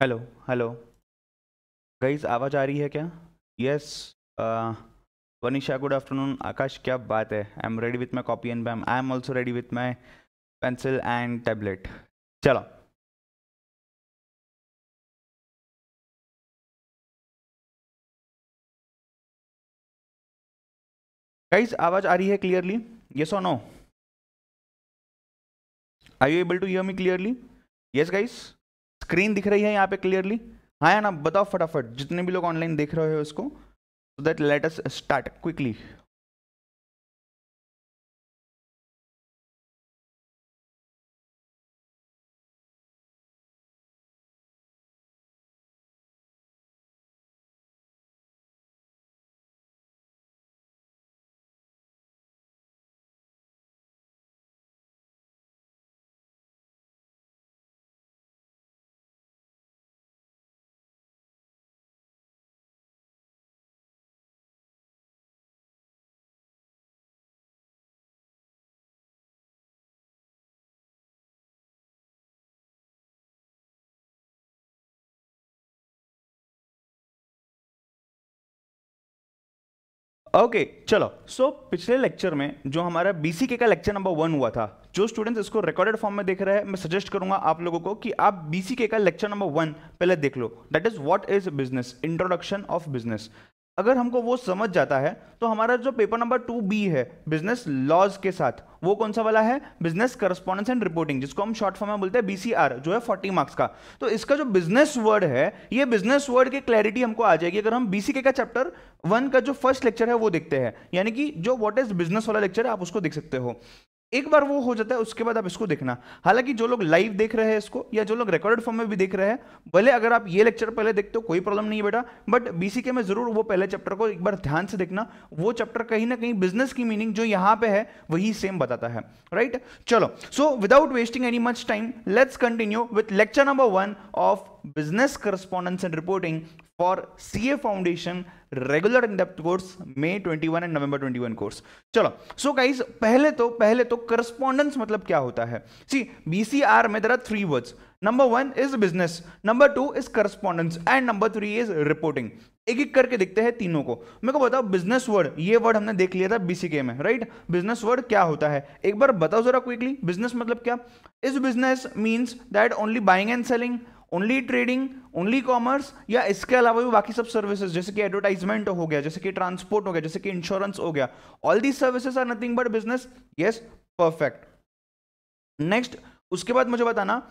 Hello hello guys आवाज़ आ रही है क्या? Yes Vanisha good afternoon Akash, क्या बात है? I am ready with my copy and pen I am also ready with my pencil and tablet चलो। गाइस आवाज़ आ रही है क्लियरली यस और no I you able to hear me clearly yes guys screen दिख रही है यहाँ पे क्लियरली। हाँ ना बताओ फटाफट, जितने भी लोग ऑनलाइन देख रहे हो उसको so that let us start quickly okay okay, चलो. सो so, पिछले लेक्चर में जो हमारा बीसीके का लेक्चर नंबर वन हुआ था जो स्टूडेंट्स इसको रिकॉर्डेड फॉर्म में देख रहे हैं मैं सजेस्ट करूँगा आप लोगों को कि आप बीसीके का लेक्चर नंबर वन पहले देख लो. That is what is business introduction of business अगर हमको वो समझ जाता है तो हमारा जो पेपर नंबर टू बी है बिज़नेस लॉज के साथ, वो कौन सा वाला है? बिज़नेस करस्पॉन्डेंस एंड रिपोर्टिंग जिसको हम शॉर्ट फॉर्म में बोलते हैं बीसीआर जो है 40 मार्क्स का। तो इसका जो बिज़नेस वर्ड है, ये बिज़नेस वर्ड की क्लैरिटी हमको आ जाएगी, अगर हम बीसीके का चैप्टर वन का जो फ़र्स्ट लेक्चर है, वो देखते हैं। यानी कि जो व्हाट इज़ बिज़नेस वाला लेक्चर है, आप उसको देख सकते हो। एक बार वो हो जाता है, उसके बाद आप इसको देखना। हालाँकि जो लोग लाइव देख रहे हैं इसको, या जो लोग रिकॉर्डेड फॉर्म में भी देख रहे हैं, भले अगर आप ये लेक्चर पहले देखते हो, कोई प्रॉब्लम नहीं है बेटा। बट बीसीके में ज़रूर वो पहले चैप्टर को एक बार ध्यान से देखना। वो चैप्टर कहीं ना कहीं बिज़नेस की मीनिंग जो यहाँ पे है, वही सेम बताता है। राइट चलो। So without wasting any much time let's continue with lecture number one of business correspondence and reporting for CA foundation regular in depth course May 21 and November 21 course चलो so guys पहले तो पहले तो correspondence मतलब क्या होता है? सी BCR में there three words number one is business number two is correspondence and number three is reporting एक एक करके देखते हैं तीनों को। मेरे को बताओ बिज़नेस वर्ड ये वर्ड हमने देख लिया था बीसीके में राइट बिज़नेस वर्ड क्या होता है? एक बार बताओ जरा क्विकली बिज़नेस मतलब क्या? Is business means that only buying and selling only trading only commerce या इसके अलावा भी बाकी सब सर्विसेज़ जैसे कि एडवर्टाइजमेंट हो गया, जैसे कि ट्रांसपोर्ट हो गया, जैसे कि इंश्योरेंस हो गया all these services are nothing but business yes perfect next उसके बाद मुझे बताना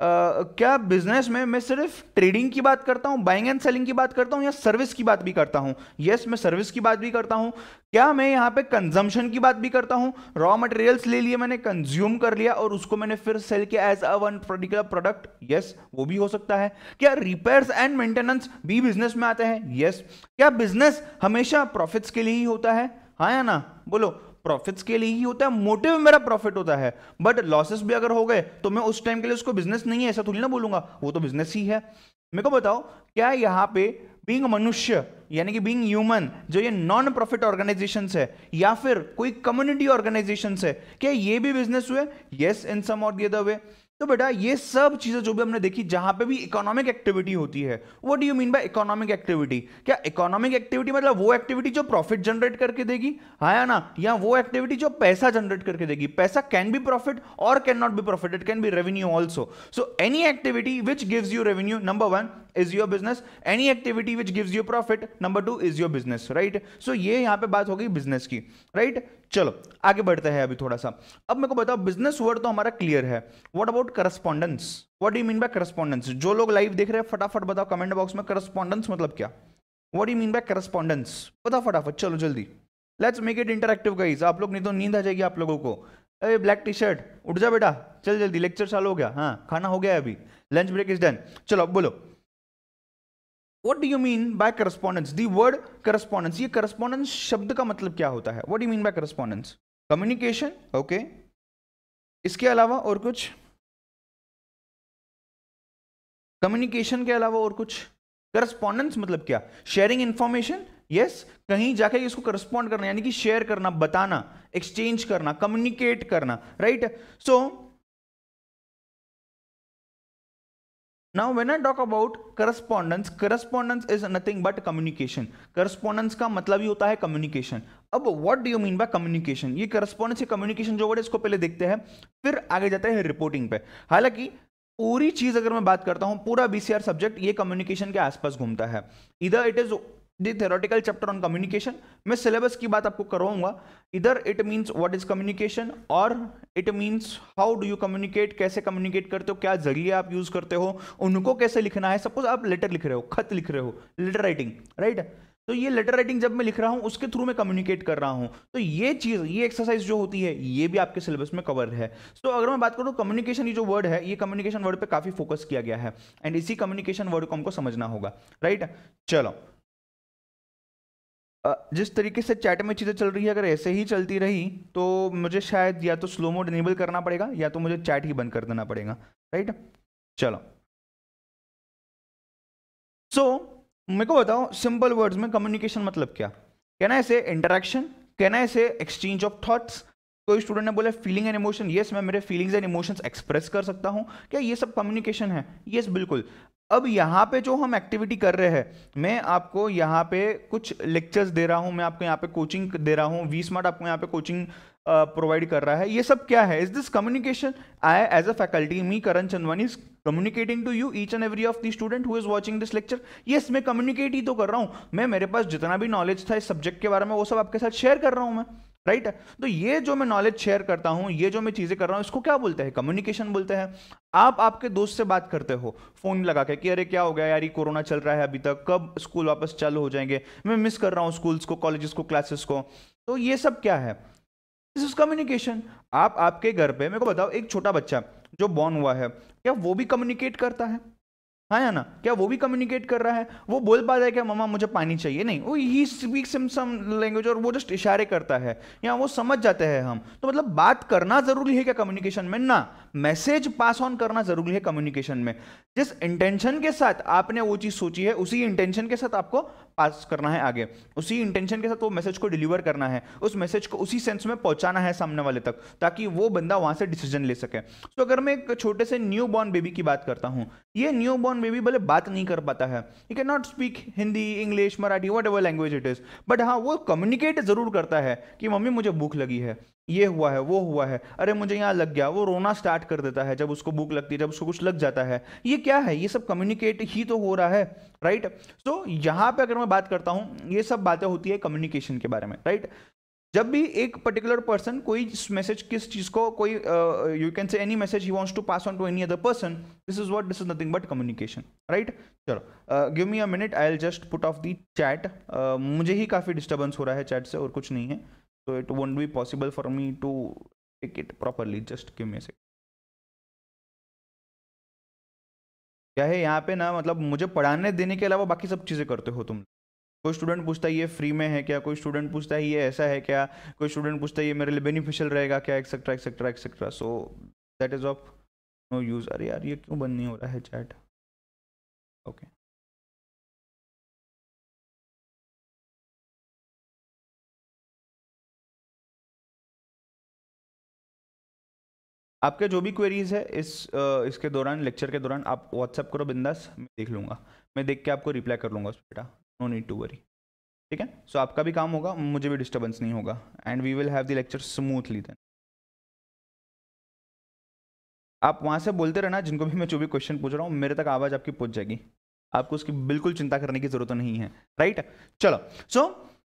क्या बिज़नेस में मैं सिर्फ़ ट्रेडिंग की बात करता हूँ बाइंग एंड सेलिंग की बात करता हूँ या सर्विस की बात भी करता हूँ? यस yes, मैं सर्विस की बात भी करता हूँ। क्या मैं यहाँ पे कंजम्पशन की बात भी करता हूँ? रॉ मटेरियल्स ले लिए मैंने कंज्यूम कर लिया और उसको मैंने फिर सेल किया as a one particular product yes वो भी हो सकता है। क्या रिपेयर्स एंड मेंटेनेंस भी बिज़नेस में आते हैं? Yes yes. क्या बिज़नेस हमेशा प्रॉफिट्स के लिए ही होता है? हाँ या ना? बोलो। प्रॉफिट्स के लिए ही होता है मोटिव मेरा प्रॉफिट होता है। बट लॉसेस भी अगर हो गए तो मैं उस टाइम के लिए उसको बिज़नेस नहीं है, ऐसा थोड़ी ना बोलूँगा। वो तो बिज़नेस ही है। मेरे को बताओ, क्या यहाँ पे बींग मनुष्य यानी कि बींग ह्यूमन जो ये नॉन प्रॉफिट ऑर्गेनाइजेशन है, या फिर कोई कम्युनिटी ऑर्गेनाइजेशन है, क्या ये भी बिज़नेस हुए? येस इन सम और दी अदर वे तो बेटा, ये सब चीज़ें जो भी हमने देखी, जहाँ पे भी इकोनॉमिक एक्टिविटी होती है वो do you mean by economic activity क्या इकोनॉमिक एक्टिविटी मतलब वो एक्टिविटी जो प्रॉफिट जनरेट करके देगी? हाँ या ना? या वो एक्टिविटी जो पैसा जनरेट करके देगी? पैसा कैन बी प्रॉफिट और can not be profit it can be revenue also so any activity which gives you revenue number one is your business any activity which gives you profit number two is your business right so ये यहाँ पे बात होगी business की right right? चलो, आगे बढ़ते हैं अभी थोड़ा सा। अब मेरे को बताओ बिज़नेस वर्ड तो हमारा क्लियर है। What about correspondence what do mean by correspondence जो लोग लाइव देख रहे हैं, फटाफट बताओ कमेंट बॉक्स में करस्पॉन्डेंस मतलब क्या? What do mean by correspondence बताओ फटाफट, चलो जल्दी। Let's make it interactive guys आप लोग, नहीं तो नींद आ जाएगी आप लोगों को। अरे ब्लैक टी शर्ट उठ जा बेटा। चल जल्दी लेक्चर चालू हो गया। हाँ खाना हो गया अभी। लंच ब्रेक इज़ डन चलो, बोलो। What do you mean by correspondence the word correspondence ये करस्पॉन्डेंस शब्द का मतलब क्या होता है? What do mean by correspondence communication okay इसके अलावा और कुछ? कम्युनिकेशन के अलावा और कुछ? करस्पॉन्डेंस मतलब क्या? शेयरिंग इंफॉर्मेशन यस कहीं जाके इसको करस्पॉन्ड करना, यानी कि शेयर करना, बताना एक्सचेंज करना कम्युनिकेट करना right so now when I talk about correspondence correspondence is nothing but communication correspondence का मतलब ही होता है कम्युनिकेशन अब what do you mean by communication ये करस्पॉन्डेंस या कम्युनिकेशन जो वर्ड इसको पहले देखते हैं, फिर आगे जाते हैं रिपोर्टिंग पे. हालाँकि, पूरी चीज़ अगर मैं बात करता हूँ, पूरा बीसीआर सब्जेक्ट ये कम्युनिकेशन के आसपास घूमता है. इधर it is theoretical chapter on communication मैं सिलेबस की बात आपको करवाऊँगा। इधर it means what is communication और it means how do you communicate कैसे कम्युनिकेट करते हो, क्या ज़रिए आप यूज़ करते हो, उनको कैसे लिखना है। सपोज़ आप लेटर लिख रहे हो, खत लिख रहे हो लेटर राइटिंग राइट तो ये लेटर राइटिंग जब मैं लिख रहा हूँ, उसके थ्रू मैं कम्युनिकेट कर रहा हूँ। तो ये चीज़, ये एक्सरसाइज जो होती है, ये भी आपके सिलेबस में कवर है। सो तो अगर मैं बात करूँ कम्युनिकेशन ये जो वर्ड है, ये कम्युनिकेशन वर्ड पे काफ़ी फोकस किया गया है। एंड इसी कम्युनिकेशन वर्ड को हमको समझना होगा राइट चलो जिस तरीके से चैट में चीज़ें चल रही है अगर ऐसे ही चलती रही तो मुझे शायद या तो स्लो मोड इनेबल करना पड़ेगा या तो मुझे चैट ही बंद कर देना पड़ेगा राइट चलो। सो so, मेरे को बताओ सिंपल वर्ड्स में कम्युनिकेशन मतलब क्या? कहना ऐसे इंटरेक्शन कहना ऐसे एक्सचेंज ऑफ़ थॉट्स कोई स्टूडेंट ने बोला फीलिंग एंड इमोशन यस मैं मेरे फीलिंग्स एंड इमोशंस एक्सप्रेस कर सकता हूँ। क्या ये सब कम्युनिकेशन है? यस बिल्कुल। अब यहाँ पे जो हम एक्टिविटी कर रहे हैं, मैं आपको यहाँ पे कुछ लेक्चर्स दे रहा हूँ, मैं आपको यहाँ पे कोचिंग दे रहा हूँ वी स्मार्ट आपको यहाँ पे कोचिंग प्रोवाइड कर रहा है। ये सब क्या है? Is this communication I as a faculty me Karan Chandwani is communicating to you each and every of the student who is watching this lecture yes मैं कम्युनिकेट ही तो कर रहा हूँ। मैं, मेरे पास जितना भी नॉलेज था इस सब्जेक्ट के बारे में, वो सब आपके साथ शेयर कर रहा हूँ मैं। राइट? तो ये जो मैं नॉलेज शेयर करता हूँ, ये जो मैं चीज़ें कर रहा हूँ, इसको क्या बोलते हैं? कम्युनिकेशन बोलते हैं। आप आपके दोस्त से बात करते हो फ़ोन लगा के कि, अरे, क्या हो गया यार? ये कोरोना चल रहा है अभी तक। कब स्कूल वापस चालू हो जाएँगे? मैं मिस कर रहा हूँ स्कूल्स को कॉलेजेस को क्लासेस को। तो ये सब क्या है? दिस इज़ कम्युनिकेशन आप आपके घर पे, मेरे को बताओ, एक छोटा बच्चा जो बॉर्न हुआ है, क्या वो भी कम्युनिकेट करता है? हाँ या ना? क्या वो भी कम्युनिकेट कर रहा है? वो बोल पा रहा है क्या मम्मा, मुझे पानी चाहिए। नहीं, वो he speaks in some language और वो जस्ट इशारे करता है। या वो समझ जाते हैं हम। तो मतलब बात करना ज़रूरी है क्या कम्युनिकेशन में? ना मैसेज पास ऑन करना ज़रूरी है कम्युनिकेशन में। जिस इंटेंशन के साथ आपने वो चीज़ सोची है, उसी इंटेंशन के साथ आपको पास करना है आगे। उसी इंटेंशन के साथ वो मैसेज को डिलीवर करना है। उस मैसेज को उसी सेंस में पहुंचाना है सामने वाले तक, ताकि वो बंदा वहाँ से डिसीज़न ले सके। तो अगर मैं एक छोटे से न्यू बॉर्न बेबी की बात करता हूँ, ये न्यू बॉर्न बेबी भले बात नहीं कर पाता है। You can not speak Hindi English Marathi whatever language it is but हाँ वो कम्युनिकेट ज़रूर करता है कि मम्मी मुझे भूख लगी है। ये हुआ है वो हुआ है। अरे मुझे यहाँ लग गया। वो रोना स्टार्ट कर देता है जब उसको भूख लगती है जब उसको कुछ लग जाता है। ये क्या है? ये सब कम्युनिकेट ही तो हो रहा है राइट सो so, यहाँ पे अगर मैं बात करता हूँ ये सब बातें होती है कम्युनिकेशन के बारे में राइट जब भी एक पर्टिकुलर पर्सन कोई मैसेज किस चीज़ को, कोई you can say any message he wants to pass on to any other person this is what this is nothing but communication right चलो give me a minute I will just put off the chat मुझे ही काफ़ी disturbance हो रहा है chat से और कुछ नहीं है so it be possible for me to take it properly. Just give me a second क्या है यहाँ पे ना मतलब मुझे पढ़ाने देने के अलावा बाकी सब चीज़ें करते हो तुम? कोई स्टूडेंट पूछता है, ये फ्री में है क्या? कोई स्टूडेंट पूछता है, ये ऐसा है क्या? कोई स्टूडेंट पूछता है, ये मेरे लिए बेनिफिशियल रहेगा क्या? Etcetera etcetera etcetera so that is of no use अरे यार, ये क्यों बंद नहीं हो रहा है चैट ओके. आपके जो भी क्वेरीज है, इस इसके दौरान लेक्चर के दौरान आप व्हाट्सअप करो बिंदास, मैं देख लूँगा। मैं देख के आपको रिप्लाई कर लूँगा उस बेटा। नो नीड टू वरी ठीक है? सो आपका भी काम होगा मुझे भी डिस्टर्बेंस नहीं होगा and we will have the lecture smoothly then आप वहाँ से बोलते रहना जिनको भी मैं जो भी क्वेश्चन पूछ रहा हूँ मेरे तक आवाज़ आपकी पहुँच जाएगी। आपको उसकी बिल्कुल चिंता करने की ज़रूरत नहीं है। राइट चलो. सो so,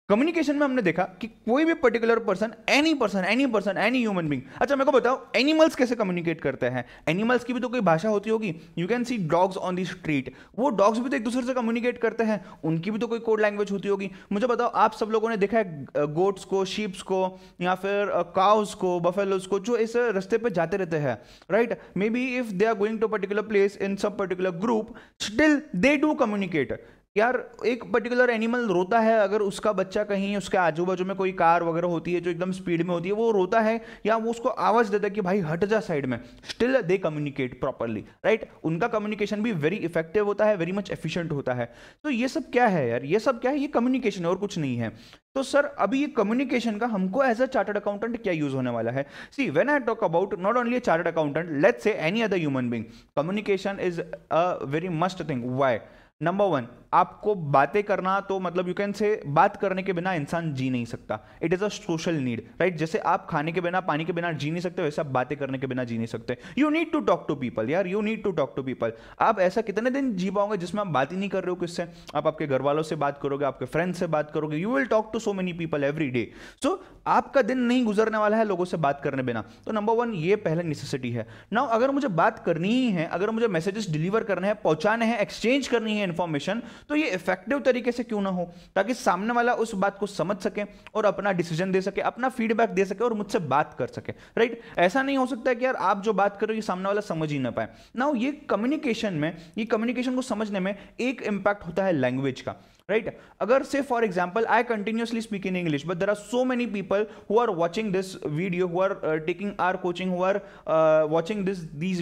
कम्युनिकेशन में हमने देखा कि कोई भी particular person any person any person any human being अच्छा मेरे को बताओ एनिमल्स कैसे कम्युनिकेट करते हैं? एनिमल्स की भी तो कोई भाषा होती होगी। You can see dogs on the street वो डॉग्स भी तो एक दूसरे से कम्युनिकेट करते हैं। उनकी भी तो कोई कोड लैंग्वेज होती होगी। मुझे बताओ, आप सब लोगों ने देखा है गोट्स को शीप्स को, या फिर काउस को बफेलोज को, जो इस रस्ते पर जाते रहते हैं right maybe if they are going to particular place in सब particular group still they do communicate यार, एक पर्टिकुलर एनिमल रोता है, अगर उसका बच्चा कहीं, उसके आजू बाजू में कोई कार वगैरह होती है, जो एकदम स्पीड में होती है, वो रोता है, या वो उसको आवाज़ देता है कि, भाई, हट जा साइड में। Still they communicate properly right उनका कम्युनिकेशन भी वेरी इफ़ेक्टिव होता है वेरी मच एफिशिएंट होता है। तो ये सब क्या है यार? ये सब क्या है? ये कम्युनिकेशन है और कुछ नहीं है। तो सर, अभी ये कम्युनिकेशन का हमको एज अ चार्टर्ड अकाउंटेंट क्या यूज़ होने वाला है? See when I talk about not only chartered accountant let's say any other human being communication is a very must thing why number one आपको बातें करना तो मतलब यू कैन से बात करने के बिना इंसान जी नहीं सकता। It is a social need right जैसे आप खाने के बिना, पानी के बिना जी नहीं सकते, वैसे आप बातें करने के बिना जी नहीं सकते। You need to talk to people यार you need to talk to people आप ऐसा कितने दिन जी पाओगे जिसमें आप बात ही नहीं कर रहे हो किससे? आप आपके घर वालों से बात करोगे, आपके फ्रेंड से बात करोगे। You will talk to so many people every day so आपका दिन नहीं गुजरने वाला है लोगों से बात करने बिना। तो नंबर वन ये पहले नेसेसिटी है। नाउ अगर मुझे बात करनी ही है, अगर मुझे मैसेजेस डिलीवर करने हैं, पहुँचाने हैं एक्सचेंज करनी है इंफॉर्मेशन तो ये इफ़ेक्टिव तरीके से क्यों ना हो? ताकि सामने वाला उस बात को समझ सके और अपना डिसीज़न दे सके, अपना फीडबैक दे सके और मुझसे बात कर सके राइट ऐसा नहीं हो सकता कि यार आप जो बात करो ये सामने वाला समझ ही ना पाए। ना ये कम्युनिकेशन में, ये कम्युनिकेशन को समझने में एक इंपैक्ट होता है लैंग्वेज का। Right? agar say for example i continuously speak in english but there are so many people who are watching this video who are uh, taking our coaching who are uh, watching this these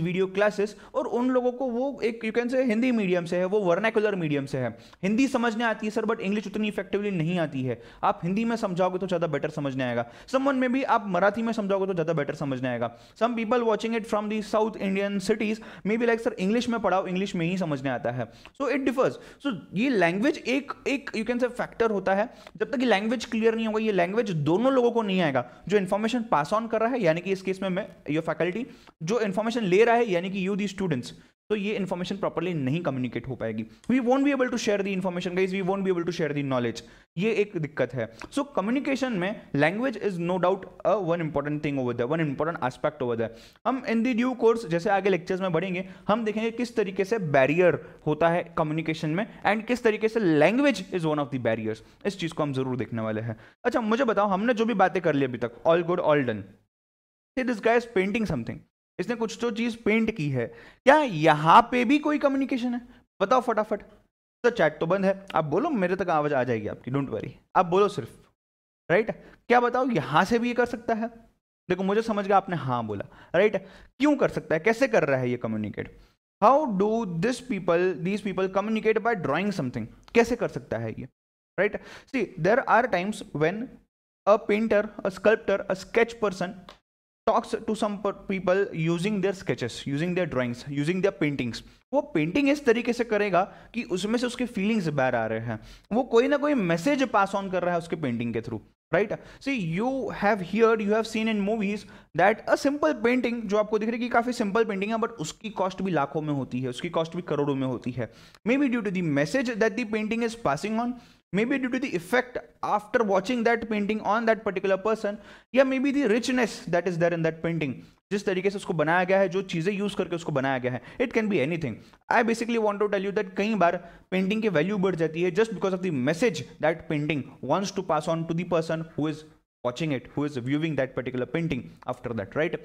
और उन लोगों को वो एक you can से Hindi medium से है वो वर्नाकुलर मीडियम से है। हिंदी समझने आती है सर बट इंग्लिश उतनी इफेक्टिवली नहीं आती है। आप हिंदी में समझाओगे तो ज़्यादा बेटर समझने आएगा। समवन में भी आप मराठी में समझाओगे तो ज़्यादा बेटर समझने आएगा। Some people watching it from the South Indian cities maybe like sir English में पढ़ाओ इंग्लिश में ही समझने आता है। सो इट डिफर्स सो ये लैंग्वेज एक एक यू कैन से फैक्टर होता है। जब तक ये लैंग्वेज क्लियर नहीं होगा, ये लैंग्वेज दोनों लोगों को नहीं आएगा, जो इन्फॉर्मेशन पास ऑन कर रहा है, यानी कि इस केस में मैं योर फैकल्टी जो इन्फॉर्मेशन ले रहा है, यानी कि यू दी स्टूडेंट्स तो ये इन्फॉर्मेशन प्रॉपरली नहीं कम्युनिकेट हो पाएगी। We won't be able to share the information guys we won't be able to share the knowledge ये एक दिक्कत है। सो so, कम्युनिकेशन में language is no doubt a one important thing over the one important aspect over the हम इन दी due course जैसे आगे lectures में बढ़ेंगे हम देखेंगे किस तरीके से बैरियर होता है कम्युनिकेशन में एंड किस तरीके से language is one of the barriers इस चीज़ को हम ज़रूर देखने वाले हैं। अच्छा मुझे बताओ हमने जो भी बातें कर ली अभी तक all good all done this guy is painting something इसने कुछ तो चीज़ पेंट की है। क्या यहाँ पे भी कोई कम्युनिकेशन है? बताओ फटाफट। तो चैट तो बंद है। आप बोलो, मेरे तक आवाज़ आ जाएगी आपकी डोंट वरी आप बोलो सिर्फ़। राइट क्या बताओ, यहाँ से भी ये कर सकता है? देखो, मुझे समझ गया, आपने हाँ बोला। राइट क्यों कर सकता है? कैसे कर रहा है ये communicate how do this people these people communicate by drawing something कैसे कर सकता है ये? Right see there are times when a painter a sculptor a sketch person talks to some people using their sketches, using their drawings, using their paintings. वो painting इस तरीके से करेगा कि उसमें से उसके फीलिंग्स बाहर आ रहे हैं। वो कोई ना कोई मैसेज पास ऑन कर रहा है उसके पेंटिंग के through right see you have here you have seen in movies that a simple painting जो आपको दिख रही है कि काफ़ी सिंपल पेंटिंग है बट उसकी कॉस्ट भी लाखों में होती है, उसकी कॉस्ट भी करोड़ों में होती है। Maybe due to the message that the painting is passing on maybe due to the effect after watching that painting on that particular person या maybe the richness that is there in that painting, जिस तरीके से उसको बनाया गया है, जो चीज़ें यूज़ करके उसको बनाया गया है it can be anything I basically want to tell you that कई बार पेंटिंग की वैल्यू बढ़ जाती है just because of the message that painting wants to pass on to the person who is watching it who is viewing that particular painting after that right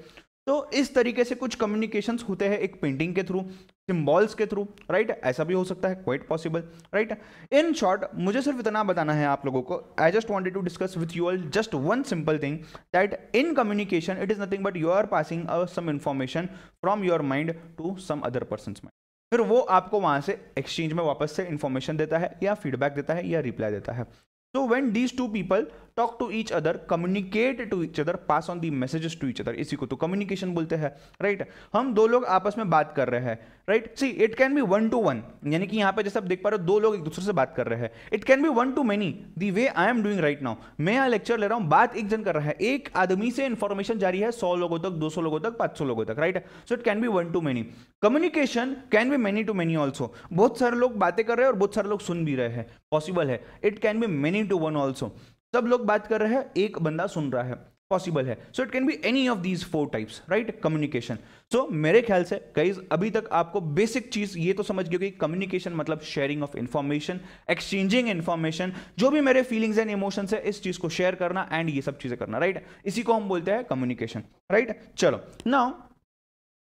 तो इस तरीके से कुछ कम्युनिकेशन होते हैं एक पेंटिंग के थ्रू सिंबल्स के थ्रू राइट ऐसा भी हो सकता है quite possible right in short मुझे सिर्फ़ इतना बताना है आप लोगों को। I just wanted to discuss with you all just one simple thing that in communication it is nothing but you are passing some information from your mind to some other person mind फिर वो आपको वहाँ से exchange में वापस से information देता है, या फीडबैक देता है, या रिप्लाई देता है। So, when these two people talk to each other, communicate to each other, pass on the messages to each other, इसी को तो communication बोलते हैं राइट हम दो लोग आपस में बात कर रहे हैं right see it can be one to one यानी कि यहाँ पे जैसे आप देख पा रहे हो दो लोग एक दूसरे से बात कर रहे हैं। It can be one to many the way I am doing right now मैं यहाँ लेक्चर ले रहा हूँ बात एक जन कर रहा है। एक आदमी से इंफॉर्मेशन जारी है सौ लोगों तक दो सौ लोगों तक पाँच सौ लोगों तक right so it can be one to many communication can be many to many also बहुत सारे लोग बातें कर रहे हैं और बहुत सारे लोग सुन भी रहे हैं। पॉसिबल है। It can be many to one also सब लोग बात कर रहे हैं, एक बंदा सुन रहा है पॉसिबल है। So it can be any of these four types right communication so मेरे ख्याल से कई अभी तक आपको बेसिक चीज़ ये तो समझ गए कि कम्युनिकेशन मतलब sharing of information exchanging information जो भी मेरे फीलिंग्स एंड इमोशंस है, इस चीज़ को शेयर करना एंड ये सब चीज़ें करना राइट right? इसी को हम बोलते हैं कम्युनिकेशन राइट चलो नाउ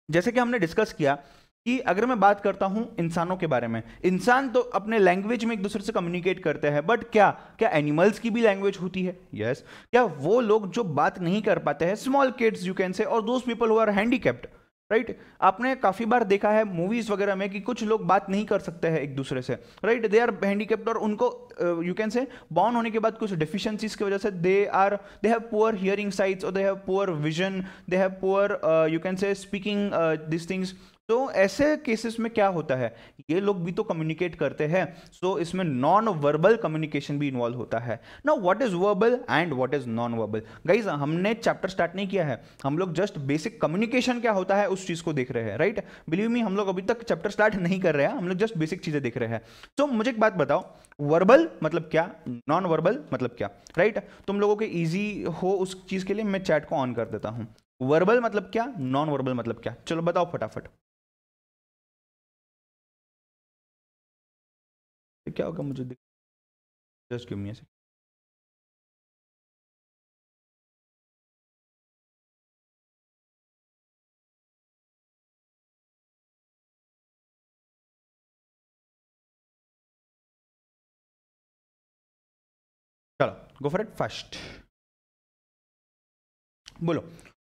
जैसे कि हमने डिस्कस किया कि अगर मैं बात करता हूँ इंसानों के बारे में, इंसान तो अपने लैंग्वेज में एक दूसरे से कम्युनिकेट करते हैं बट क्या क्या एनिमल्स की भी लैंग्वेज होती है यस yes. क्या वो लोग जो बात नहीं कर पाते हैं small kids you can say और those people who are handicapped right right? आपने काफ़ी बार देखा है मूवीज़ वगैरह में कि कुछ लोग बात नहीं कर सकते हैं एक दूसरे से राइट दे आर हैंडीकेप्ड और उनको यू कैन से बॉर्न होने के बाद कुछ डिफिशियंसीज की वजह से they are they have poor hearing sights और they have poor vision they have poor you can say speaking this things तो ऐसे केसेस में क्या होता है? ये लोग भी तो कम्युनिकेट करते हैं सो so इसमें नॉन वर्बल कम्युनिकेशन भी इन्वॉल्व होता है। ना what is verbal and what is non verbal guys हमने चैप्टर स्टार्ट नहीं किया है। हम लोग जस्ट बेसिक कम्युनिकेशन क्या होता है उस चीज़ को देख रहे हैं राइट बिलीव मी हम लोग अभी तक चैप्टर स्टार्ट नहीं कर रहे हैं हम लोग जस्ट बेसिक चीज़ें देख रहे हैं। तो so, मुझे एक बात बताओ वर्बल मतलब क्या? नॉन वर्बल मतलब क्या? राइट तुम लोगों के ईजी हो उस चीज़ के लिए मैं चैट को ऑन कर देता हूँ। वर्बल मतलब क्या? नॉन वर्बल मतलब क्या? चलो बताओ फटाफट। क्या होगा मुझे जस्ट गिव मी चलो गो फॉर इट फ़र्स्ट बोलो।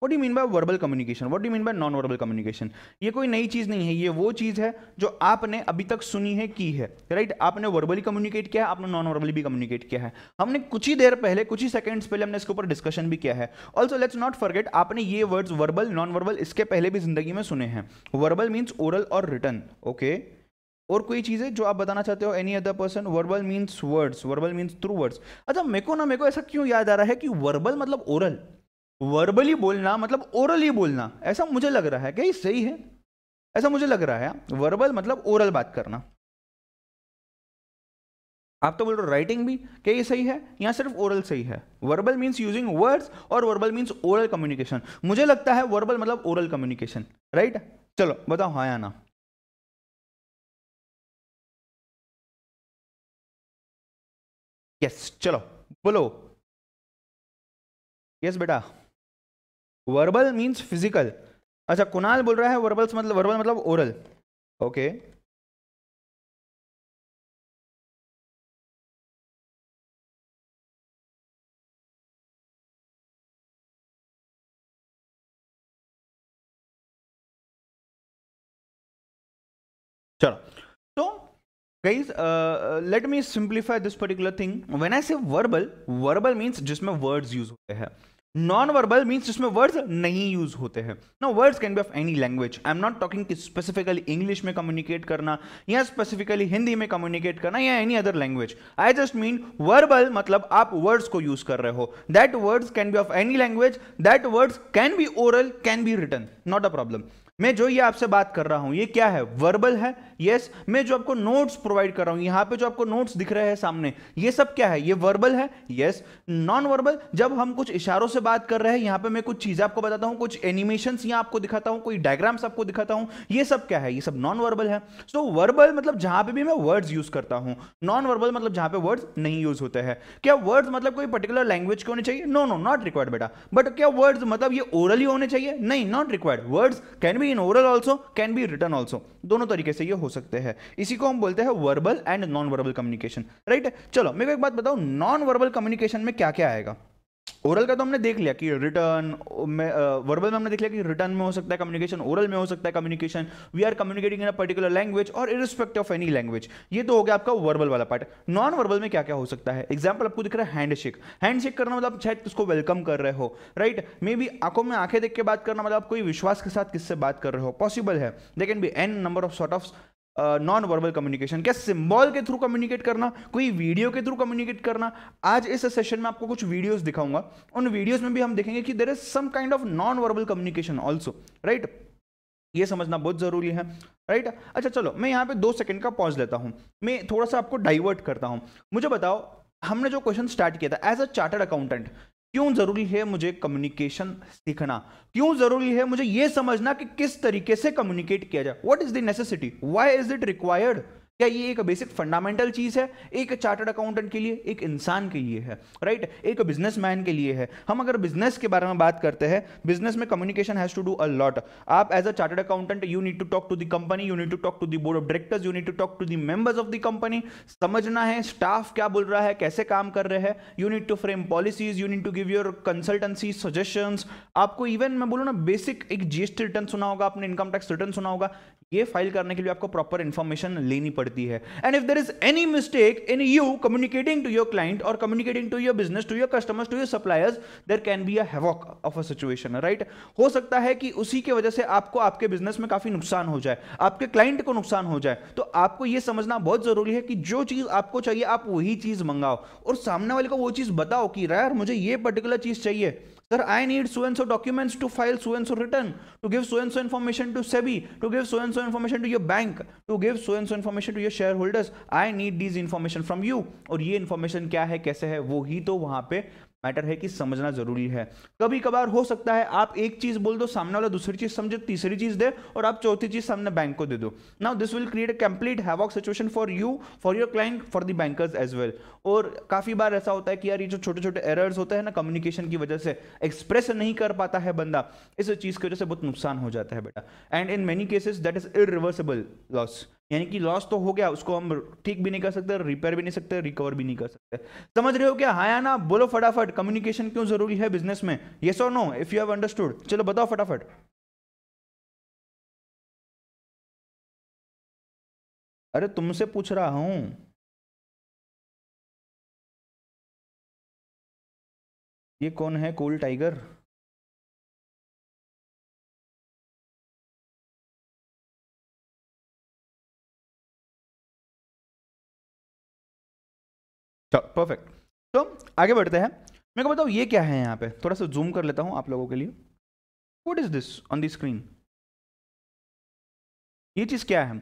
What you mean by verbal communication what you mean by non verbal communication ये कोई नई चीज़ नहीं है, ये वो चीज़ है जो आपने अभी तक सुनी है, की है राइट right? आपने वर्बली कम्युनिकेट किया है, आपने नॉन वर्बली भी कम्युनिकेट किया है। हमने कुछ ही देर पहले, कुछ ही सेकंड्स पहले हमने इसके ऊपर डिस्कशन भी किया है। ऑल्सो लेट्स नॉट फॉरगेट आपने ये वर्ड्स वर्बल नॉन वर्बल इसके पहले भी ज़िंदगी में सुने हैं। वर्बल मीन्स ओरल और रिटर्न ओके और कोई चीज़ है जो आप बताना चाहते हो any other person verbal means words verbal means through words अच्छा मेरे को ना, मेरे को ऐसा क्यों याद आ रहा है कि वर्बल मतलब ओरल वर्बली बोलना मतलब ओरली बोलना। ऐसा मुझे लग रहा है क्या सही है। ऐसा मुझे लग रहा है वर्बल मतलब ओरल बात करना। आप तो बोल रहे हो राइटिंग भी क्या ये सही है या सिर्फ़ ओरल सही है? वर्बल मीन्स यूजिंग वर्ड्स और वर्बल मीन्स ओरल कम्युनिकेशन मुझे लगता है वर्बल मतलब ओरल कम्युनिकेशन राइट चलो, बताओ हाँ या ना? यस चलो, बोलो। यस बेटा। वर्बल मीन्स फ़िज़िकल अच्छा कुणाल बोल रहा है वर्बल्स मतलब वर्बल मतलब ओरल ओके चलो। तो गई let me simplify this particular thing when I say verbal verbal means जिसमें वर्ड्स यूज़ होते हैं. नॉन वर्बल मीन्स जिसमें वर्ड्स नहीं यूज़ होते हैं. No words can be of any language I am not talking कि स्पेसिफिकली इंग्लिश में communicate करना, या स्पेसिफिकली हिंदी में कम्युनिकेट करना, या any other language I just mean verbal मतलब आप वर्ड्स को यूज़ कर रहे हो. That words can be of any language that words can be oral can be written not a problem मैं जो ये आपसे बात कर रहा हूँ ये क्या है? वर्बल है? यस yes, मैं जो आपको नोट्स प्रोवाइड कर रहा हूँ यहाँ पे जो आपको नोट्स दिख रहे हैं सामने ये सब क्या है? ये वर्बल है? यस नॉन वर्बल जब हम कुछ इशारों से बात कर रहे हैं यहाँ पे मैं कुछ चीज़ें आपको बताता हूँ कुछ एनिमेशन यहाँ आपको दिखाता हूँ कोई डायग्राम्स आपको दिखाता हूँ ये सब क्या है? ये सब नॉन वर्बल है। सो so, वर्बल मतलब जहाँ पे भी मैं वर्ड्स यूज़ करता हूँ। नॉन वर्बल मतलब जहाँ पे वर्ड्स नहीं यूज़ होते हैं। क्या वर्ड्स मतलब कोई पर्टिकुलर लैंग्वेज के होने चाहिए? नो नो नॉट रिक्वायर्ड बेटा। बट क्या वर्ड्स मतलब ये ओरली होने चाहिए? नहीं not required words can be in oral also can be written also दोनों तरीके से ये हो सकते हैं। इसी को हम बोलते हैं verbal and non verbal communication right चलो, मेरे को एक बात बताओ नॉन वर्बल कम्युनिकेशन में क्या क्या आएगा? ओरल का तो हमने देख लिया कि रिटर्न में वर्बल में हमने देख लिया कि रिटर्न में हो सकता है कम्युनिकेशन ओरल में हो सकता है communication we are communicating in a particular language और इरिस्पेक्ट ऑफ़ एनी लैंग्वेज ये तो हो गया आपका वर्बल वाला पार्ट नॉन वर्बल में क्या क्या हो सकता है? एग्ज़ाम्पल आपको दिख रहा है हैंड शेक हैंड शेक करना मतलब शायद उसको वेलकम कर रहे हो राइट मे बी आँखों में आँखें देख के बात करना मतलब आप कोई विश्वास के साथ किससे बात कर रहे हो? पॉसिबल है. They can be an number of sort of non verbal communication क्या सिंबल के थ्रू कम्युनिकेट करना, कोई वीडियो के थ्रू कम्युनिकेट करना। आज इस सेशन में आपको कुछ वीडियोस दिखाऊँगा। उन वीडियोस में भी हम देखेंगे कि there is some kind of non verbal communication also right ये समझना बहुत ज़रूरी है राइट right? अच्छा चलो, मैं यहाँ पे दो सेकंड का पॉज लेता हूँ। मैं थोड़ा सा आपको डाइवर्ट करता हूँ। मुझे बताओ, हमने जो क्वेश्चन स्टार्ट किया था एज अ चार्टर्ड अकाउंटेंट क्यों ज़रूरी है मुझे कम्युनिकेशन सीखना? क्यों ज़रूरी है मुझे यह समझना कि किस तरीके से कम्युनिकेट किया जाए? What is the necessity why is it required क्या ये एक बेसिक फंडामेंटल चीज़ है? एक चार्टर्ड अकाउंटेंट के लिए, एक इंसान के लिए है राइट एक बिजनेसमैन के लिए है। हम अगर बिज़नेस के बारे में बात करते हैं बिज़नेस में communication has to do a lot आप as a chartered accountant you need to talk to the company you need to talk to the board of directors you need to talk to the members of the company समझना है staff क्या बोल रहा है, कैसे काम कर रहे हैं? You need to frame policies you need to give your consultancy suggestion आपको इवन मैं बोलूँ ना बेसिक एक जीएसटी रिटर्न सुना होगा, आपने इनकम टैक्स रिटर्न सुना होगा। ये फ़ाइल करने के लिए आपको प्रॉपर इंफॉर्मेशन लेनी पड़ती है। And if there is any mistake in you communicating to your client और communicating to your business to your customers to your suppliers there can be havoc of a situation right हो सकता है कि उसी की वजह से आपको आपके बिज़नेस में काफ़ी नुकसान हो जाए, आपके क्लाइंट को नुकसान हो जाए। तो आपको यह समझना बहुत ज़रूरी है कि जो चीज़ आपको चाहिए, आप वही चीज़ मंगाओ। और सामने वाले को वो चीज़ बताओ कि, यार, मुझे ये पर्टिकुलर चीज़ चाहिए। Sir, I need so and so documents to file so and so return, to give so and so information to SEBI, to give so and so information to your bank, to give so and so information to your shareholders. I need these information from you. और ये information क्या है कैसे है वो ही तो वहाँ पे मैटर है कि समझना ज़रूरी है। कभी कभार हो सकता है आप एक चीज़ बोल दो, सामने वाला दूसरी चीज़ समझे, तीसरी चीज़ दे और आप चौथी चीज़ सामने बैंक को दे दो। Now this will create a complete havoc situation for you for your client for the bankers as well और काफ़ी बार ऐसा होता है कि यार ये जो छोटे छोटे एरर्स होते हैं ना कम्युनिकेशन की वजह से एक्सप्रेस नहीं कर पाता है बंदा, इस चीज़ की वजह से बहुत नुकसान हो जाता है बेटा। And in many cases that is irreversible loss यानी कि लॉस तो हो गया, उसको हम ठीक भी नहीं कर सकते रिपेयर भी नहीं सकते रिकवर भी नहीं कर सकते। समझ रहे हो क्या? हाँ या ना? बोलो फटाफट कम्युनिकेशन क्यों ज़रूरी है बिज़नेस में? येस और no if you have understood चलो बताओ फटाफट। अरे तुमसे पूछ रहा हूँ। ये कौन है? कूल टाइगर परफेक्ट तो आगे बढ़ते हैं। मेरे को बताओ, ये क्या है यहाँ पे? थोड़ा सा जूम कर लेता हूँ आप लोगों के लिए। What is this on the screen ये चीज़ क्या है?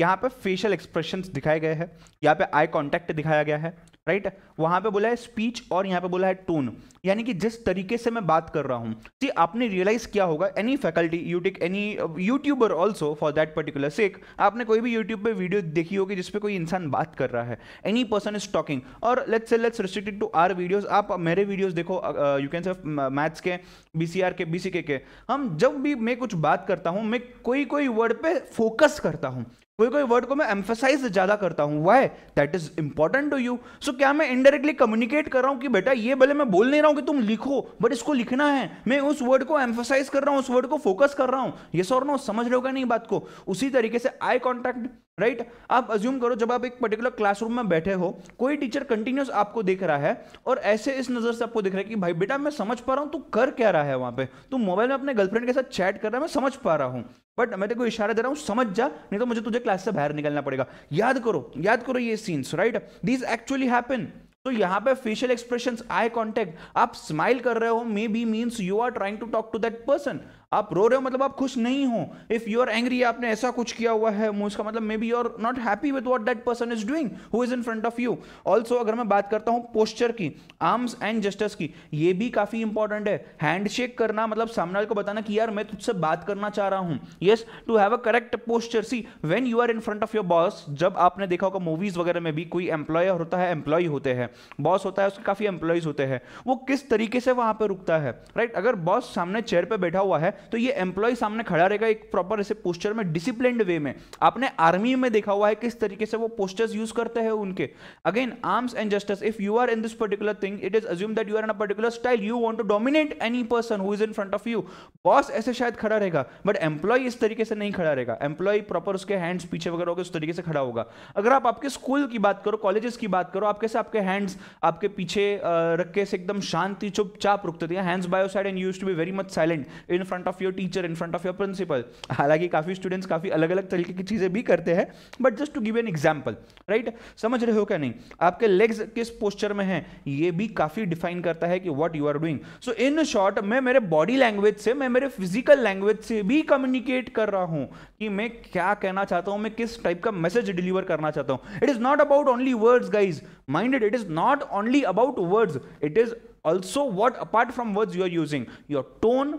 यहाँ पे फेशियल एक्सप्रेशन दिखाए गए हैं, यहाँ पे आई कॉन्टैक्ट दिखाया गया है। राइट? वहाँ पे बोला है स्पीच और यहाँ पे बोला है टोन यानी कि जिस तरीके से मैं बात कर रहा हूँ जी आपने रियलाइज़ किया होगा any faculty you take any YouTuber also for that particular sake आपने कोई भी यूट्यूब पे वीडियो देखी होगी जिसपे कोई इंसान बात कर रहा है। एनी पर्सन इज़ टॉकिंग और let's let's restricted to our videos आप मेरे वीडियोज़ देखो यू कैन से मैथ्स के बीसीआर के बीसीके के। हम जब भी मैं कुछ बात करता हूँ, मैं कोई कोई वर्ड पे फोकस करता हूँ। कोई कोई वर्ड को मैं एम्फेसाइज ज़्यादा करता हूँ। Why that is important to you so क्या मैं इनडायरेक्टली कम्युनिकेट कर रहा हूँ कि बेटा, ये भले मैं बोल नहीं रहा हूँ कि तुम लिखो बट इसको लिखना है। मैं उस वर्ड को एम्फेसाइज कर रहा हूँ, उस वर्ड को फोकस कर रहा हूँ। ये सो नो समझ रहे हो नहीं बात को? उसी तरीके से आई कॉन्टैक्ट राइट right? आप अज्यूम करो, जब आप एक पर्टिकुलर क्लासरूम में बैठे हो, कोई टीचर कंटिन्यूस आपको देख रहा है और ऐसे इस नज़र से आपको देख रहा है कि, भाई बेटा, मैं समझ पा रहा हूँ, तू कर क्या रहा है वहाँ पे? तू मोबाइल में अपने गर्लफ्रेंड के साथ चैट कर रहा है, मैं समझ पा रहा हूँ। बट मैं तेको इशारा दे रहा हूँ, समझ जा, नहीं तो मुझे तुझे क्लास से बाहर निकलना पड़ेगा। याद करो याद करो ये scenes right these actually happen तो यहाँ पे फेशियल एक्सप्रेशन आई कॉन्टेक्ट आप स्माइल कर रहे हो maybe means you are trying to talk to that person आप रो रहे हो मतलब आप खुश नहीं हो। इफ़ यू आर एंग्री आपने ऐसा कुछ किया हुआ है उसका मतलब maybe you are not happy with what that person is doing who is in front of you also अगर मैं बात करता हूँ पोस्चर की आर्म्स एंड जस्टस की, ये भी काफ़ी इंपॉर्टेंट है। हैंडशेक करना मतलब सामने को बताना कि यार मैं तुझसे बात करना चाह रहा हूँ। Yes to have a correct posture see when you are in front of your boss जब आपने देखा होगा मूवीज़ वगैरह में भी कोई एम्प्लॉयर होता है एम्प्लॉय होते हैं। बॉस होता है, उसके काफ़ी एम्प्लॉयज़ होते हैं। वो किस तरीके से वहाँ पर रुकता है? Right right? अगर बॉस सामने चेयर पर बैठा हुआ है तो ये एम्प्लॉय सामने खड़ा रहेगा एक प्रॉपर ऐसे पोस्टर में डिसिप्लिन वे में। आपने आर्मी में देखा हुआ है किस तरीके से वो पोस्टर्स यूज़ करते हैं उनके। Again arms and justice if you are in this particular thing it is assume that you are in a particular style you want to dominate any person who is in front of you boss ऐसे शायद खड़ा रहेगा but employ इस तरीके से नहीं खड़ा रहेगा। एम्प्लॉय प्रॉपर उसके हैंड्स पीछे वगैरह होगा उस तरीके से खड़ा होगा। अगर आप आपके स्कूल की बात करो कॉलेजेस की बात करो, आप कैसे आपके हैंड्स आपके पीछे रख के एकदम शांति, चुपचाप रुकते थे। Hands by your side and use to be very much silent in front of your teacher in front of your principal हालाँकि काफ़ी स्टूडेंट्स काफ़ी अलग अलग तरीके की चीज़ें भी करते हैं but just to give an example right समझ रहे हो क्या नहीं? आपके लेग्स किस पोस्टर में है? ये भी काफ़ी डिफाइन करता है कि what you are doing so in short मैं मेरे बॉडी लैंग्वेज से, मैं मेरे फ़िज़िकल लैंग्वेज से भी कम्युनिकेट कर रहा हूँ कि मैं क्या कहना चाहता हूँ, मैं किस टाइप का मैसेज डिलीवर करना चाहता हूँ. It is not about only words guys mind it it is not only about words it is also what, apart from words, you are using. Your tone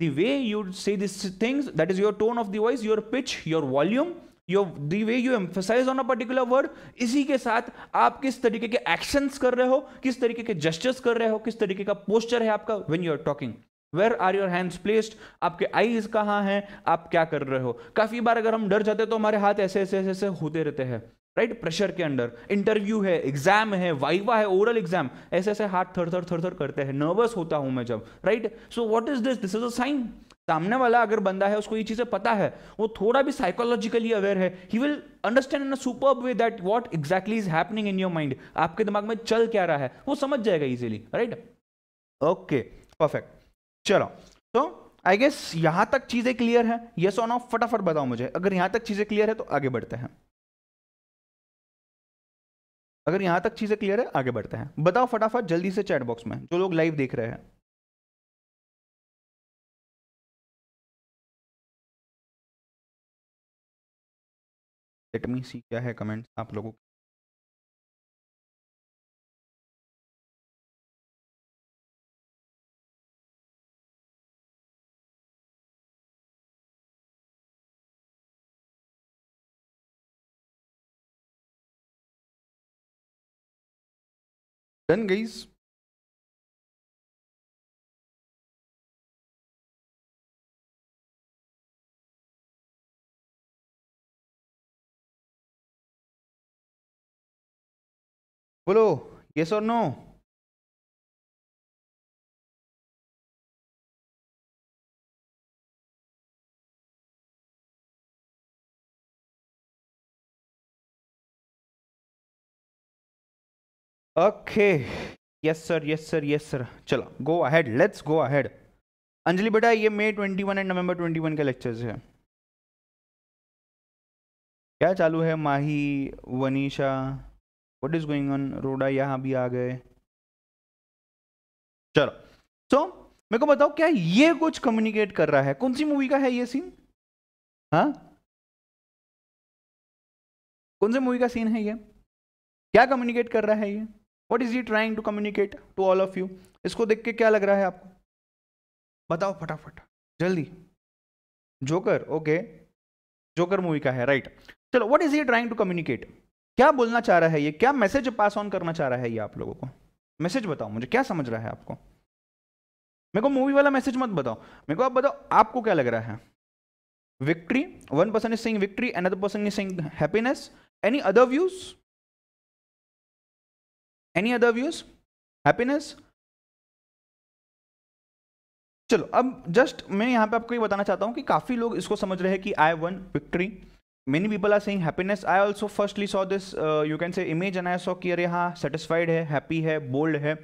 the way you say these things, that is your tone of the voice, your pitch, your volume your the way you emphasize on a particular word इसी के साथ आप किस तरीके के actions कर रहे हो, किस तरीके के जेस्टर्स कर रहे हो, किस तरीके का पोस्टर है आपका when you are talking where are your hands placed आपके आईज कहाँ हैं? आप क्या कर रहे हो? काफ़ी बार अगर हम डर जाते हैं तो हमारे हाथ ऐसे ऐसे ऐसे ऐसे होते रहते हैं। राइट? प्रेशर के अंडर इंटरव्यू है एग्ज़ाम है वाइवा है ओरल एग्ज़ाम ऐसे ऐसे हाथ थर थर थर थर करते हैं। नर्वस होता हूँ मैं जब। Right so what is this this is a sign सामने वाला अगर बंदा है, उसको ये चीज़ें पता है, वो थोड़ा भी साइकोलॉजिकली अवेयर है he will understand in a super way that what exactly is happening in your mind आपके दिमाग में चल क्या रहा है, वो समझ जाएगा इजीली राइट ओके परफेक्ट चलो। तो आई गेस यहाँ तक चीज़ें क्लियर है। यस और नो फटाफट बताओ मुझे। अगर यहाँ तक चीज़ें क्लियर है तो आगे बढ़ते हैं। अगर यहाँ तक चीज़ें क्लियर है, आगे बढ़ते हैं। बताओ फटाफट जल्दी से चैट बॉक्स में, जो लोग लाइव देख रहे हैं। लेट मी सी क्या है कमेंट्स आप लोगों Done, guys. बोलो यस और no okay yes sir yes sir yes sir चलो go ahead let's go ahead Anjali बेटा ये मई 21 एंड नवंबर 21 के लेक्चर्स है। क्या चालू है? Mahi Vanisha what is going on रोडा यहाँ भी आ गए। चलो सो so, मेरे को बताओ क्या ये कुछ कम्युनिकेट कर रहा है? कौन सी मूवी का है ये सीन हाँ? कौन सी मूवी का सीन है ये? क्या कम्युनिकेट कर रहा है ये? What is he trying to communicate to all of you इसको देख के क्या लग रहा है आपको? बताओ फटाफट, जल्दी। जोकर ओके जोकर मूवी का है राइट चलो what is he trying to communicate क्या बोलना चाह रहा है ये? क्या मैसेज पास ऑन करना चाह रहा है ये आप लोगों को? मैसेज बताओ मुझे, क्या समझ रहा है आपको? मेरे को मूवी वाला मैसेज मत बताओ। मेरे को आप बताओ, आपको क्या लग रहा है? Victory one person is saying victory another person is saying happiness any other views any other views happiness चलो, अब जस्ट मैं यहाँ पे आपको ये बताना चाहता हूँ कि काफ़ी लोग इसको समझ रहे हैं कि I one victory many people are saying happiness I also firstly saw this you can say image an I saw कि अरे हाँ सेटिस्फाइड है हैप्पी है बोल्ड है.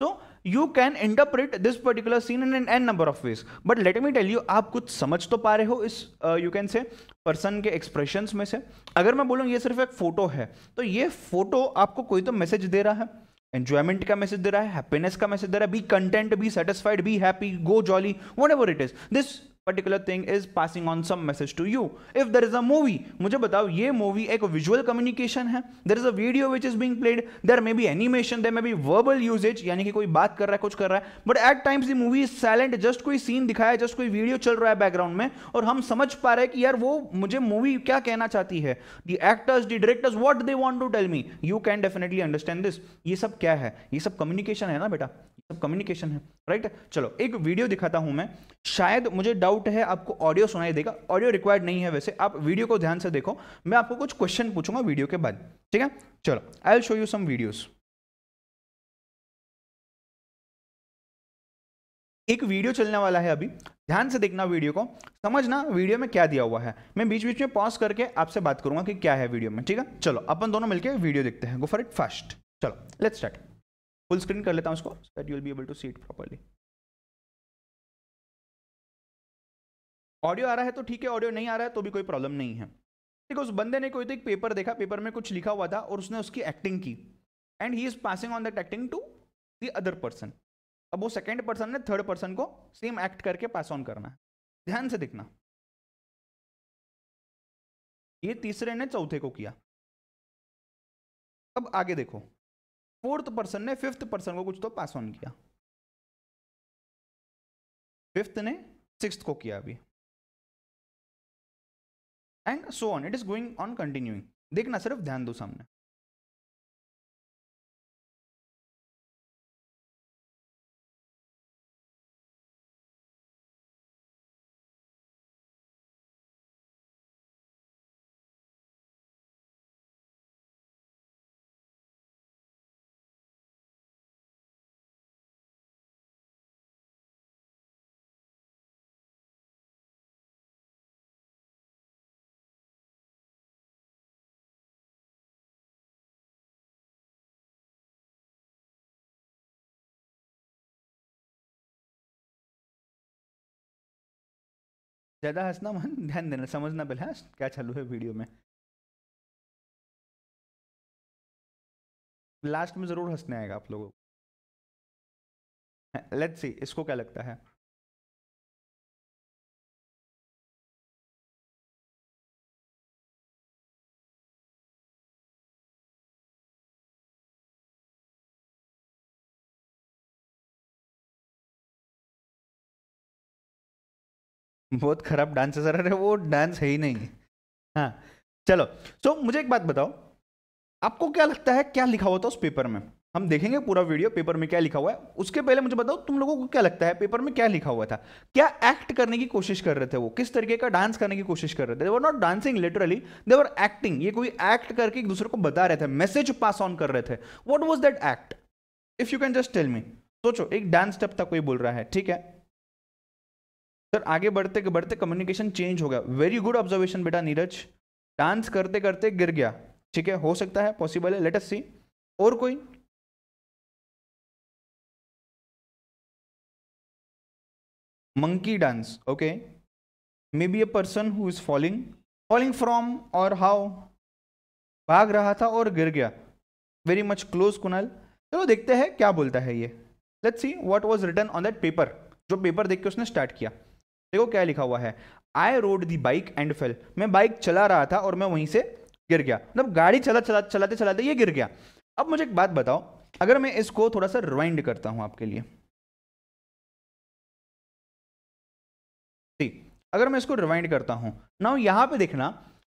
So, you can interpret this particular scene in an n number of ways. But let me tell you, आप कुछ समझ तो पा रहे हो इस यू कैन से पर्सन के एक्सप्रेशंस में से। अगर मैं बोलूँ, ये सिर्फ़ एक फ़ोटो है तो ये फ़ोटो आपको कोई तो मैसेज दे रहा है। एंजॉयमेंट का मैसेज दे रहा है हैप्पीनेस का मैसेज दे रहा है be content be satisfied be happy go jolly whatever it is this particular thing is passing on some message to you if there is a movie मुझे बताओ, ये मूवी एक विजुअल कम्युनिकेशन है? There is a video which is being played there maybe animation there maybe verbal usages यानी कि कोई बात कर रहा है, कुछ कर रहा है but at times the movie is silent just कोई सीन दिखाया जस्ट कोई वीडियो चल रहा है बैकग्राउंड में, और हम समझ पा रहे हैं कि यार वो मुझे मूवी क्या कहना चाहती है? The actors the directors what they want to tell me you can definitely understand this ये सब क्या है? ये सब कम्युनिकेशन है ना बेटा? सब कम्युनिकेशन है राइट right? चलो, एक वीडियो दिखाता हूँ मैं। शायद मुझे डाउट है, आपको ऑडियो सुनाई देगा। ऑडियो रिक्वायर्ड नहीं है वैसे, आप वीडियो को ध्यान से देखो। मैं आपको कुछ क्वेश्चन पूछूँगा वीडियो के बाद, ठीक है? चलो I will show you some videos एक वीडियो चलने वाला है अभी। ध्यान से देखना वीडियो को। समझना वीडियो में क्या दिया हुआ है। मैं बीच बीच में पॉज करके आपसे बात करूँगा कि क्या है वीडियो में, ठीक है? चलो, अपन दोनों मिलकर वीडियो देखते हैं। गो फॉर इट फास्ट चलो लेट्स स्टार्ट फुल स्क्रीन कर लेता हूँ उसको you will be able to see it properly audio आ रहा है तो ठीक है, ऑडियो नहीं आ रहा है तो भी कोई प्रॉब्लम नहीं है। ठीक है, उस बंदे ने कोई तो एक पेपर देखा, पेपर में कुछ लिखा हुआ था और उसने उसकी एक्टिंग की। And he is passing on that acting to the other person अब वो सेकेंड पर्सन ने थर्ड पर्सन को सेम एक्ट करके पास ऑन करना है। ध्यान से देखना। ये तीसरे ने चौथे को किया। अब आगे देखो। फोर्थ पर्सन ने फिफ्थ पर्सन को कुछ तो पास ऑन किया। फिफ्थ ने सिक्स को किया अभी। And so on it is going on continuing देखना सिर्फ़ ध्यान दो सामने। ज़्यादा हंसना मन ध्यान देना, समझना पहले हाँ क्या चालू है वीडियो में। लास्ट में ज़रूर हंसने आएगा आप लोगों को। लेट्स सी इसको क्या लगता है? बहुत खराब डांस अरे वो डांस है ही नहीं। हाँ चलो सो so, मुझे एक बात बताओ आपको क्या लगता है क्या लिखा हुआ था उस पेपर में? हम देखेंगे पूरा वीडियो पेपर में क्या लिखा हुआ है। उसके पहले मुझे बताओ तुम लोगों को क्या लगता है पेपर में क्या लिखा हुआ था? क्या एक्ट करने की कोशिश कर रहे थे वो? किस तरीके का डांस करने की कोशिश कर रहे थे? They were not dancing literally they were acting ये कोई एक्ट करके एक दूसरे को बता रहे थे मैसेज पास ऑन कर रहे थे। What was that act if you can just tell me सोचो एक डांस स्टेप था कोई बोल रहा है ठीक है? सर, आगे बढ़ते बढ़ते कम्युनिकेशन चेंज हो गया। वेरी गुड ऑब्जर्वेशन बेटा नीरज। डांस करते करते गिर गया। ठीक है, हो सकता है पॉसिबल है। लेट अस सी और कोई? Monkey dance okay maybe a person who is falling falling from और हाउ भाग रहा था और गिर गया। वेरी मच क्लोज कुनाल चलो देखते हैं, क्या बोलता है ये। Let's see what was written on that paper जो पेपर देख के उसने स्टार्ट किया। देखो क्या लिखा हुआ है? I rode the bike and fell मैं बाइक चला रहा था और मैं वहीं से गिर गया। मतलब गाड़ी चला चला, चलाते चलाते ये गिर गया। अब मुझे एक बात बताओ, अगर मैं इसको थोड़ा सा रिवाइंड करता हूँ आपके लिए। अगर मैं इसको रिवाइंड करता हूँ। ना यहाँ पे देखना,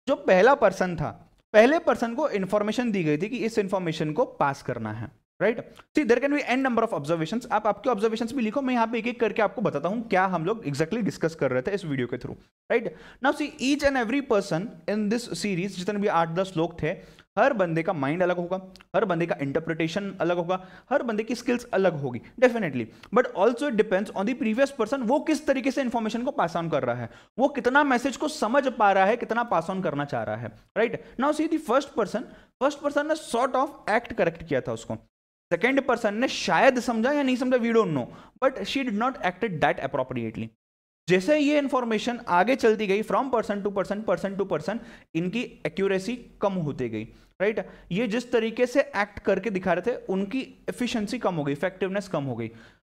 जो पहला पर्सन था, पहले पर्सन को इंफॉर्मेशन दी गई थी कि इस इंफॉर्मेशन को पास करना है। Right see there can be an number of observation आप आपके ऑब्जर्वेशन भी लिखो, मैं यहाँ पे एक एक करके आपको बताता हूँ क्या हम लोग एक्जैक्टली डिस्कस कर रहे थे इस वीडियो के through right now see each and every person in this series जितने भी आठ दस लोग थे, हर बंदे का माइंड अलग होगा, हर बंदे का इंटरप्रिटेशन अलग होगा, हर बंदे की स्किल्स अलग होगी definitely but also it depends on the previous person वो किस तरीके से इंफॉर्मेशन को पास ऑन कर रहा है, वो कितना मैसेज को समझ पा रहा है, कितना पास ऑन करना चाह रहा है. Right now see the first person first person ने सॉर्ट ऑफ़ एक्ट करेक्ट किया था उसको. सेकेंड पर्सन ने शायद समझा या नहीं समझा we don't know but she did not acted that appropriately जैसे ये इंफॉर्मेशन आगे चलती गई from person to person person to person इनकी एक्यूरेसी कम होती गई राइट right? ये जिस तरीके से एक्ट करके दिखा रहे थे, उनकी एफिशिएंसी कम हो गई इफेक्टिवनेस कम हो गई।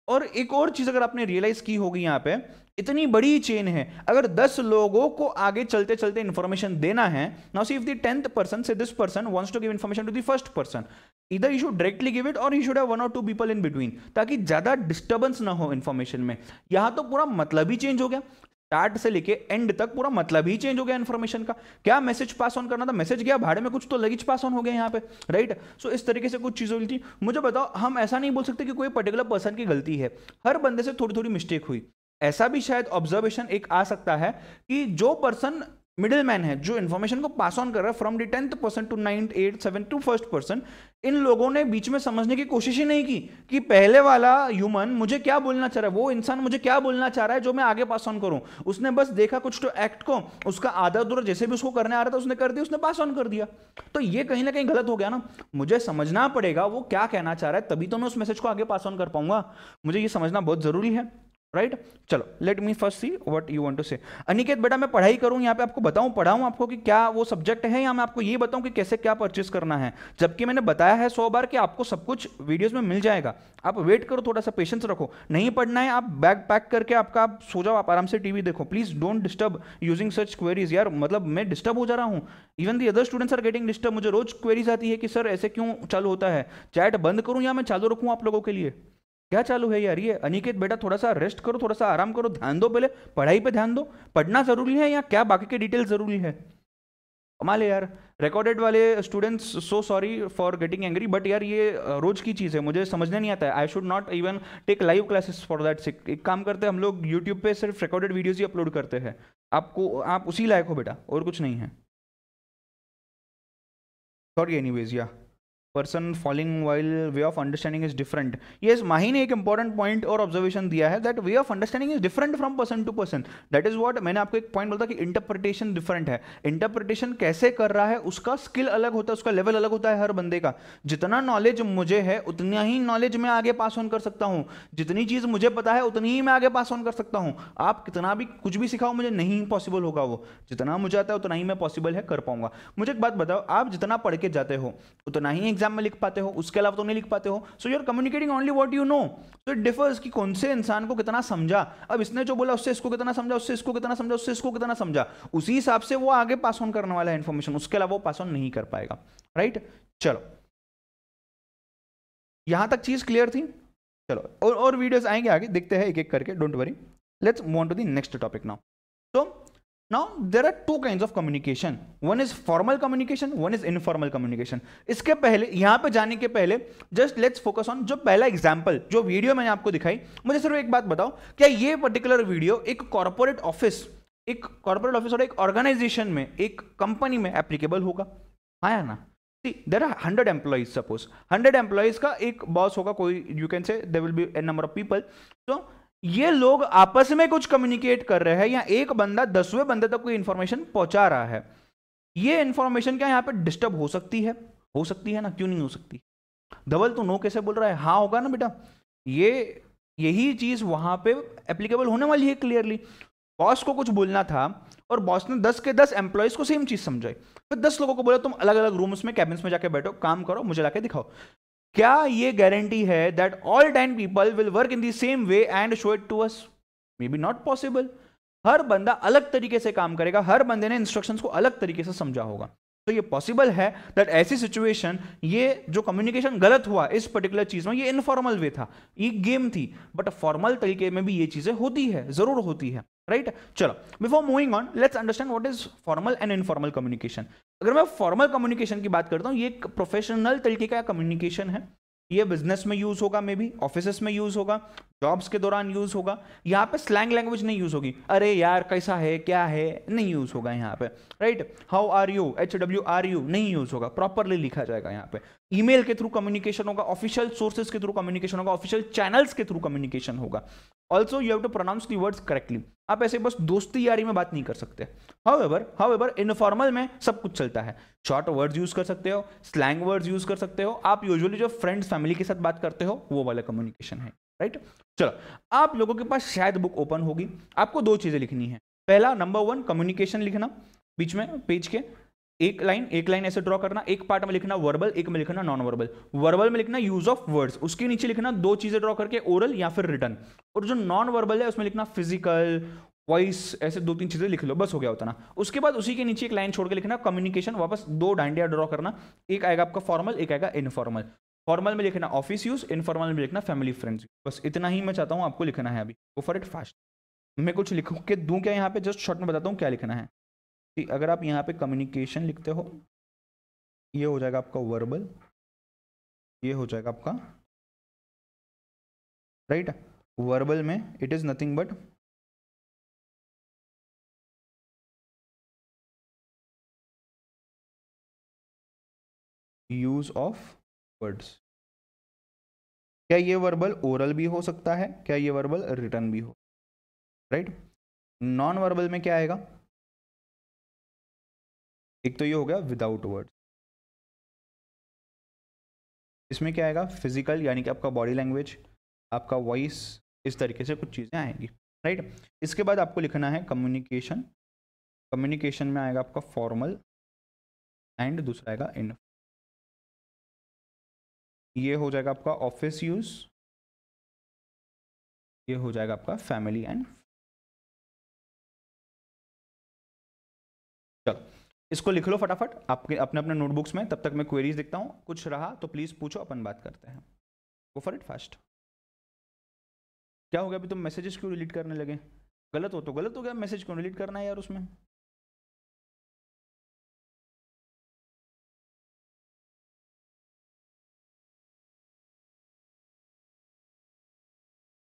और एक और चीज़ अगर आपने रियलाइज़ की होगी यहाँ पे, इतनी बड़ी चेन है। अगर 10 लोगों को आगे चलते चलते इंफॉर्मेशन देना है now see if the tenth person से this person wants to give information to the first person इधर you should directly give it और यू शुड हैव वन और टू पीपल इन बिटवीन ताकि ज़्यादा डिस्टर्बेंस ना हो इन्फॉर्मेशन में। यहाँ तो पूरा मतलब ही चेंज हो गया। स्टार्ट से लेके एंड तक पूरा मतलब ही चेंज हो गया इन्फॉर्मेशन का। क्या मैसेज पास ऑन करना था? मैसेज गया भाड़े में कुछ तो लगेज पास ऑन हो गया यहाँ पे राइट सो so, इस तरीके से कुछ चीज़ें हुई थी। मुझे बताओ हम ऐसा नहीं बोल सकते कि कोई पर्टिकुलर पर्सन की गलती है। हर बंदे से थोड़ी थोड़ी मिस्टेक हुई। ऐसा भी शायद ऑब्जर्वेशन एक आ सकता है कि जो पर्सन मिडिल मैन है, जो इन्फॉर्मेशन को पास ऑन कर रहा है from the tenth person to ninth eight seven to first person इन लोगों ने बीच में समझने की कोशिश ही नहीं की कि पहले वाला ह्यूमन मुझे क्या बोलना चाह रहा है, वो इंसान मुझे क्या बोलना चाह रहा है जो मैं आगे पास ऑन करूँ। उसने बस देखा कुछ तो एक्ट को, उसका आधा दूर जैसे भी उसको करने आ रहा था, उसने कर दिया, उसने पास ऑन कर दिया। तो ये कहीं ना कहीं गलत हो गया ना। मुझे समझना पड़ेगा वो क्या कहना चाह रहा है, तभी तो मैं उस मैसेज को आगे पास ऑन कर पाऊँगा। मुझे ये समझना बहुत ज़रूरी है। Right right? चलो let me first see what you want to say Aniket, बेटा, मैं पढ़ाई करूँ, यहाँ पे आपको बताऊँ, पढ़ाऊं आपको कि क्या वो सब्जेक्ट है, या मैं आपको ये बताऊँ कि कैसे क्या परचेस करना है? जबकि मैंने बताया है सौ बार कि आपको सब कुछ वीडियोस में मिल जाएगा। आप वेट करो, थोड़ा सा पेशेंस रखो। नहीं पढ़ना है, आप बैग पैक करके आपका आप सो जाओ, आप आराम से टीवी देखो। Please don't disturb using such queries यार। मतलब मैं डिस्टर्ब हो जा रहा हूँ। Even the other students are getting disturb मुझे रोज क्वेरीज आती है कि सर ऐसे क्यों चालू होता है? चैट बंद करूँ या मैं चालू रखूँ आप लोगों के लिए? क्या चालू है यार? ये अनिकेत बेटा थोड़ा सा रेस्ट करो, थोड़ा सा आराम करो, ध्यान दो पहले, पढ़ाई पे ध्यान दो। पढ़ना ज़रूरी है या क्या बाकी के डिटेल ज़रूरी है? कमाल यार। रिकॉर्डेड वाले students so sorry for getting angry but यार ये रोज की चीज़ है, मुझे समझने नहीं आता है। I should not even take live classes for that sake एक काम करते हैं, हम लोग यूट्यूब पे सिर्फ़ रिकॉर्डेड वीडियोज़ ही अपलोड करते हैं। आपको, आप उसी लायक हो बेटा, और कुछ नहीं है। सॉरी एनी वेज या person following while way of understanding is different ये माही ने एक इंपॉर्टेंट पॉइंट और ऑब्जर्वेशन दिया है that way of understanding is different from person to person that is what मैंने आपको एक पॉइंट बोलता कि इंटरप्रिटेशन डिफरेंट है. इंटरप्रिटेशन कैसे कर रहा है, उसका स्किल अलग होता है, उसका लेवल अलग होता है हर बंदे का. जितना नॉलेज मुझे है, उतना ही नॉलेज मैं आगे पास ऑन कर सकता हूँ. जितनी चीज़ मुझे पता है, उतनी ही मैं आगे पास ऑन कर सकता हूँ. आप कितना भी कुछ भी सिखाओ, मुझे नहीं पॉसिबल होगा वो. जितना मुझे आता है, उतना ही मैं पॉसिबल है, कर पाऊँगा. मुझे एक बात बताओ, आप जितना पढ़ के जाते हो, उतना ही एग्ज़ाम में लिख पाते हो, उसके अलावा तो नहीं लिख पाते हो। So you are communicating only what you know so it differs कि कौन से इंसान को कितना समझा। अब इसने जो बोला, उससे इसको कितना समझा, उससे इसको कितना समझा, उससे इसको कितना समझा। उसी हिसाब से वो आगे पास ऑन करने वाला है इन्फॉर्मेशन उसके अलावा वो पास ऑन नहीं कर पाएगा। राइट चलो। यहाँ तक चीज़ क्लियर थी? चलो, और और वीडियोस आएँगे आगे, देखते हैं एक एक करके don't worry let's move on to the next topic now तो now, there are two kinds of communication. One is formal communication, one is informal communication. इसके पहले, यहाँ पे जाने के पहले जस्ट लेट्स फोकस ऑन जो पहला एग्जांपल जो वीडियो मैंने आपको दिखाई, मुझे सिर्फ़ एक बात बताओ, क्या ये पर्टिकुलर वीडियो एक कॉर्पोरेट ऑफ़िस एक कॉर्पोरेट ऑफ़िस और एक ऑर्गेनाइजेशन में, एक कंपनी में एप्लीकेबल होगा? हाँ या ना? There are hundred employees suppose hundred employees का एक बॉस होगा, कोई you can say there will be a number of people तो ये लोग आपस में कुछ कम्युनिकेट कर रहे हैं या एक बंदा दसवें बंदे तक कोई इंफॉर्मेशन पहुँचा रहा है। ये इंफॉर्मेशन क्या यहाँ पे डिस्टर्ब हो सकती है? हो सकती है ना? क्यों नहीं हो सकती? धवल, तू नो कैसे बोल रहा है? हाँ होगा ना बेटा? ये, यही चीज़ वहाँ पे एप्लीकेबल होने वाली है क्लियरली बॉस को कुछ बोलना था और बॉस ने दस के दस एम्प्लॉयज़ को सेम चीज़ समझाई। फिर दस लोगों को बोला, तुम अलग अलग रूम्स में कैबिन में जाके बैठो, काम करो, मुझे लाके दिखाओ। क्या ये गारंटी है that all ten people will work in the same way and show it to us may be not possible हर बंदा अलग तरीके से काम करेगा, हर बंदे ने इंस्ट्रक्शंस को अलग तरीके से समझा होगा। तो ये पॉसिबल है दैट ऐसी सिचुएशन ये जो कम्युनिकेशन गलत हुआ इस पर्टिकुलर चीज़ में, ये इनफॉर्मल वे था। ये गेम थी बट फॉर्मल तरीके में भी ये चीज़ें होती है, ज़रूर होती है राइट right? चलो before moving on let's understand what is formal and informal communication अगर मैं फॉर्मल कम्युनिकेशन की बात करता हूँ, ये एक प्रोफेशनल तरीके का कम्युनिकेशन है। ये बिज़नेस में यूज़ होगा मे बी ऑफ़िस में यूज़ होगा जॉब्स के दौरान यूज़ होगा। यहाँ पे स्लैंग लैंग्वेज नहीं यूज़ होगी। अरे यार, कैसा है, क्या है? नहीं यूज़ होगा यहाँ पे right how are you H W R U नहीं यूज़ होगा। प्रॉपरली लिखा जाएगा यहाँ पे। ईमेल के थ्रू कम्युनिकेशन होगा। ऑफिशियल सोर्सेज के थ्रू कम्युनिकेशन होगा। ऑफिशियल चैनल्स के थ्रू कम्युनिकेशन होगा। Also you have to pronounce the words correctly आप ऐसे बस दोस्ती यारी में बात नहीं कर सकते। However however informal में सब कुछ चलता है। शॉर्ट वर्ड्स यूज़ कर सकते हो स्लैंग वर्ड्स यूज़ कर सकते हो। आप यूजुअली जो फ्रेंड्स फैमिली के साथ बात करते हो, वो वाला कम्युनिकेशन है। राइट? चलो, आप लोगों के पास शायद बुक ओपन होगी। आपको दो चीज़ें लिखनी है। पहला नंबर वन कम्युनिकेशन लिखना, बीच में, पेज के। एक लाइन एक लाइन ऐसे ड्रॉ करना, एक पार्ट में लिखना वर्बल एक में लिखना नॉन वर्बल वर्बल में लिखना यूज़ ऑफ़ वर्ड्स उसके नीचे लिखना दो चीज़ें ड्रॉ करके ओरल या फिर रिटर्न और जो नॉन वर्बल है, उसमें लिखना फ़िज़िकल वॉइस ऐसे दो तीन चीज़ें लिख लो, बस हो गया उतना। उसके बाद उसी के नीचे एक लाइन छोड़ के लिखना कम्युनिकेशन वापस दो डांडिया ड्रॉ करना। एक आएगा आपका फॉर्मल एक आएगा इनफॉर्मल फॉर्मल में लिखना ऑफ़िस यूज़ इनफॉर्मल में लिखना फैमिली फ्रेंड्स बस इतना ही मैं चाहता हूँ आपको लिखना है अभी. वो फॉर इट फास्ट मैं कुछ लिखूँ, के दूँ क्या यहाँ पे? जस्ट शॉर्ट में बताता हूँ क्या लिखना है. कि अगर आप यहाँ पे कम्युनिकेशन लिखते हो, ये हो जाएगा आपका वर्बल ये हो जाएगा आपका राइट वर्बल में it is nothing but use of words क्या ये वर्बल ओरल भी हो सकता है? क्या ये वर्बल रिटर्न भी हो? राइट नॉन वर्बल में क्या आएगा? एक तो ये हो गया विदाउट वर्ड्स इसमें क्या आएगा? फ़िज़िकल यानी कि आपका बॉडी लैंग्वेज आपका वॉइस इस तरीके से कुछ चीज़ें आएँगी। राइट इसके बाद आपको लिखना है कम्युनिकेशन कम्युनिकेशन में आएगा आपका फॉर्मल एंड दूसरा आएगा इन ये हो जाएगा आपका ऑफ़िस यूज़ ये हो जाएगा आपका फैमिली एंड चलो, इसको लिख लो फटाफट, आपके, अपने अपने नोटबुक्स में, तब तक मैं क्वेरीज देखता हूँ, कुछ रहा तो प्लीज़ पूछो, अपन बात करते हैं। वो फॉर इट फास्ट क्या हो गया अभी तुम मैसेजेस क्यों डिलीट करने लगे? गलत हो तो गलत हो गया मैसेज क्यों डिलीट करना है यार उसमें?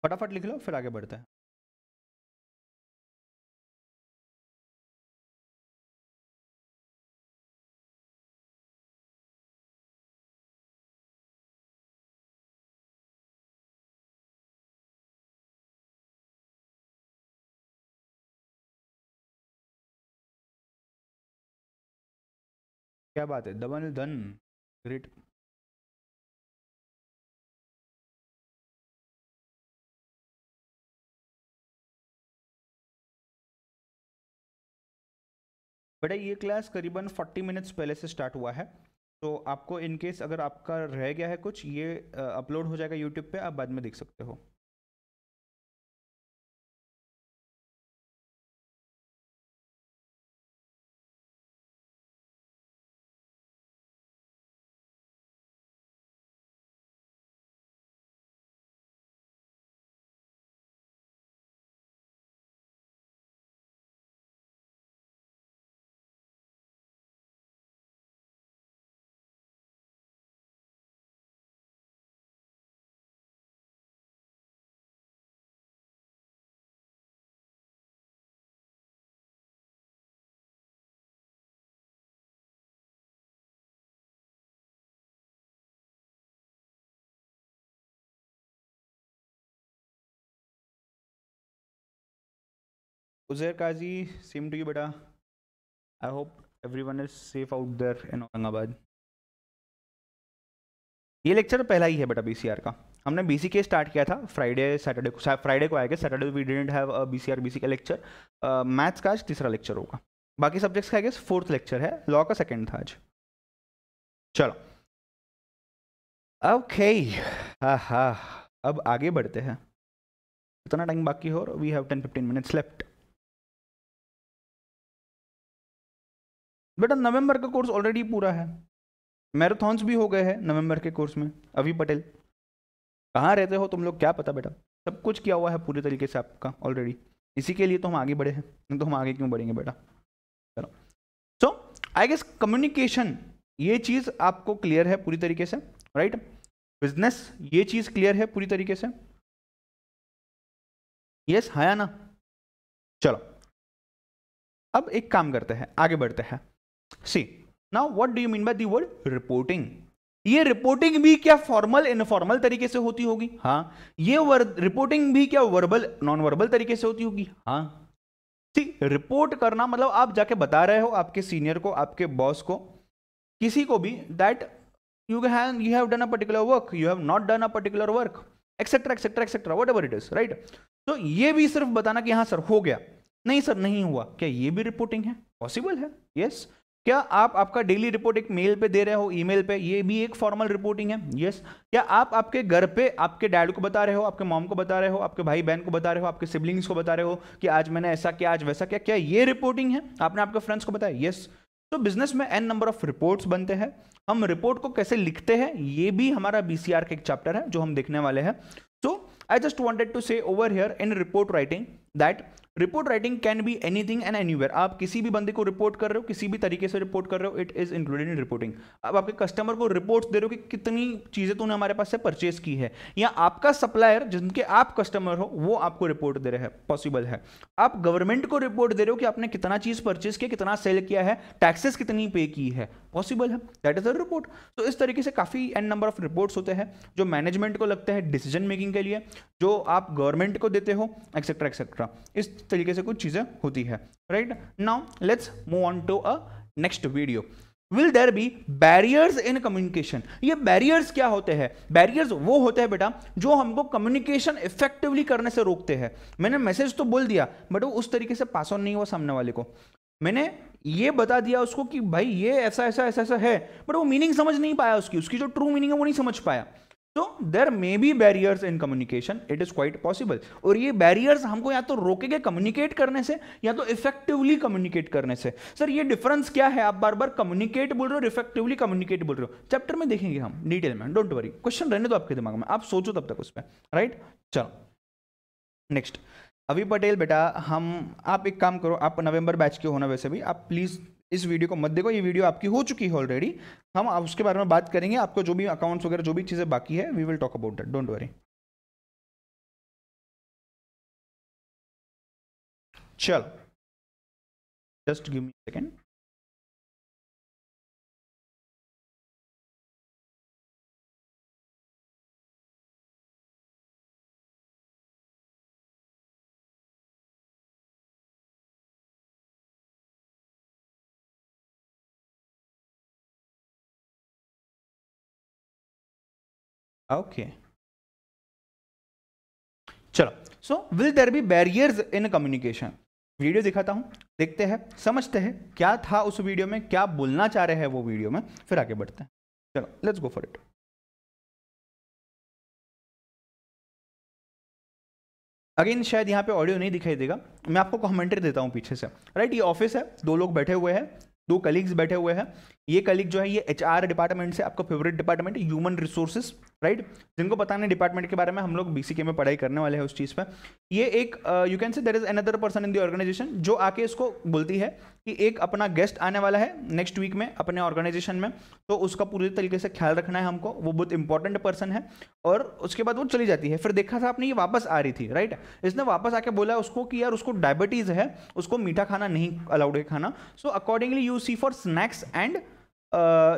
फटाफट लिख लो फिर आगे बढ़ते हैं। क्या बात है? दबन धन ग्रेट बेटा ये क्लास करीबन 40 मिनट्स पहले से स्टार्ट हुआ है। तो आपको इनकेस अगर आपका रह गया है कुछ, ये अपलोड हो जाएगा यूट्यूब पे, आप बाद में देख सकते हो। Uzair Kazi, same to you, beta. I hope everyone is safe out there in Aurangabad ये लेक्चर पहला ही है बेटा बीसीआर का। हमने बीसी के स्टार्ट किया था फ्राइडे सैटरडे को। फ्राइडे को आएगा Saturday we didn't have a BCR BC का लेक्चर मैथ्स का आज तीसरा लेक्चर होगा। बाकी सब्जेक्ट्स का गेस फोर्थ लेक्चर है। लॉ का सेकंड था आज। चलो। ओके हाँ हाँ अब आगे बढ़ते हैं। कितना टाइम बाकी हो we have ten fifteen minutes left बेटा नवंबर का कोर्स ऑलरेडी पूरा है। मैराथॉन्स भी हो गए हैं नवंबर के कोर्स में। अभी पटेल, कहाँ रहते हो तुम लोग? क्या पता बेटा? सब कुछ किया हुआ है पूरे तरीके से आपका ऑलरेडी इसी के लिए तो हम आगे बढ़े हैं। नहीं तो हम आगे क्यों बढ़ेंगे बेटा? चलो। सो आई गेस कम्युनिकेशन ये चीज़ आपको क्लियर है पूरी तरीके से राइट बिज़नेस ये चीज़ क्लियर है पूरी तरीके से। यस है ना? चलो। अब एक काम करते हैं, आगे बढ़ते हैं। See now what do you mean by the word reporting ये रिपोर्टिंग भी क्या फॉर्मल इनफॉर्मल तरीके से होती होगी? हाँ। ये रिपोर्टिंग भी क्या वर्बल नॉन वर्बल तरीके से होती होगी? हाँ। सी रिपोर्ट करना मतलब आप जाके बता रहे हो आपके सीनियर को, आपके बॉस को, किसी को भी that you have you have done a particular work you have not done a particular work etcetera etcetera etcetera whatever it is right तो ये भी सिर्फ़ बताना कि हाँ सर हो गया। नहीं सर नहीं हुआ। क्या ये भी रिपोर्टिंग है? पॉसिबल है? Yes yes? क्या आप आपका डेली रिपोर्ट एक मेल पे दे रहे हो ईमेल पे? ये भी एक फॉर्मल रिपोर्टिंग है यस क्या आप आपके घर पे आपके डैड को बता रहे हो, आपके मॉम को बता रहे हो, आपके भाई बहन को बता रहे हो, आपके सिबलिंग्स को बता रहे हो कि आज मैंने ऐसा किया, आज वैसा किया? क्या ये रिपोर्टिंग है? आपने आपके फ्रेंड्स को बताया? यस तो बिज़नेस में एन नंबर ऑफ़ रिपोर्ट्स बनते हैं। हम रिपोर्ट को कैसे लिखते हैं, ये भी हमारा बीसीआर का एक चैप्टर है, जो हम देखने वाले हैं। So I just wanted to say over here in report writing that report writing can be anything and anywhere आप किसी भी बंदे को रिपोर्ट कर रहे हो, किसी भी तरीके से रिपोर्ट कर रहे हो it is included in reporting अब आपके कस्टमर को रिपोर्ट्स दे रहे हो कि कितनी चीज़ें तूने हमारे पास से परचेज की है, या आपका सप्लायर जिनके आप कस्टमर हो, वो आपको रिपोर्ट दे रहे हैं पॉसिबल है। आप गवर्नमेंट को रिपोर्ट दे रहे हो कि आपने कितना चीज़ परचेज किया कितना सेल किया है टैक्सेस कितनी पे की है पॉसिबल है। दैट इज़ अ रिपोर्ट तो इस तरीके से काफ़ी एन नंबर ऑफ़ रिपोर्ट्स होते हैं, जो मैनेजमेंट को लगते हैं डिसीज़न मेकिंग के लिए, जो आप गवर्नमेंट को देते हो एक्सेट्रा एक्सेट्रा इस तरीके से कुछ चीज़ें होती है right now let's move on to a next video will there be barriers in communication ये बैरियर्स क्या होते हैं? बैरियर्स वो होते हैं बेटा, जो हमको कम्युनिकेशन इफेक्टिवली करने से रोकते हैं। मैंने मैसेज तो बोल दिया बट वो उस तरीके से पास ऑन नहीं हुआ सामने वाले को। मैंने ये बता दिया उसको कि भाई ये ऐसा ऐसा ऐसा ऐसा है बट वो मीनिंग समझ नहीं पाया उसकी। उसकी जो ट्रू मीनिंग है वो नहीं समझ पाया। तो there may be barriers in communication it is quite possible और ये बैरियर्स हमको या तो रोकेंगे कम्युनिकेट करने से, या तो इफेक्टिवली कम्युनिकेट करने से। सर ये डिफरेंस क्या है? आप बार बार कम्युनिकेट बोल रहे हो इफेक्टिवली कम्युनिकेट बोल रहे हो। चैप्टर में देखेंगे हम डिटेल में। डोंट वरी क्वेश्चन रहने दो आपके दिमाग में। आप सोचो तब तक उस पर राइट चलो। नेक्स्ट अभी पटेल बेटा, हम, आप एक काम करो, आप नवंबर बैच के होना वैसे भी। आप प्लीज़ इस वीडियो को मत देखो ये वीडियो आपकी हो चुकी है ऑलरेडी हम आप उसके बारे में बात करेंगे। आपको जो भी अकाउंट्स वगैरह, जो भी चीज़ें बाकी है we will talk about that don't worry चल। Just give me second okay चलो so will there be barriers in communication video दिखाता हूँ, देखते हैं, समझते हैं, क्या था उस वीडियो में, क्या बोलना चाह रहे हैं वो वीडियो में, फिर आगे बढ़ते हैं। चलो let's go for it again शायद यहाँ पे ऑडियो नहीं दिखाई देगा। मैं आपको कमेंट्री देता हूँ पीछे से। राइट ये ऑफ़िस है, दो लोग बैठे हुए हैं, दो कलीग्स बैठे हुए हैं। ये कलीग जो है, ये एचआर डिपार्टमेंट से आपका favourite department human resources right? जिनको पता नहीं डिपार्टमेंट के बारे में हम लोग बीसीके में पढ़ाई करने वाले हैं उस चीज़ पर ये एक you can say there is another person in the organisation जो आके इसको बोलती है कि एक अपना गेस्ट आने वाला है नेक्स्ट वीक में अपने ऑर्गेनाइजेशन में। तो उसका पूरी तरीके से ख्याल रखना है हमको। वो बहुत इंपॉर्टेंट पर्सन है और उसके बाद वो चली जाती है। फिर देखा था आपने ये वापस आ रही थी, राइट? इसने वापस आके बोला उसको कि यार उसको डायबिटीज़ है, उसको मीठा खाना नहीं अलाउड है खाना। So accordingly you see for snacks and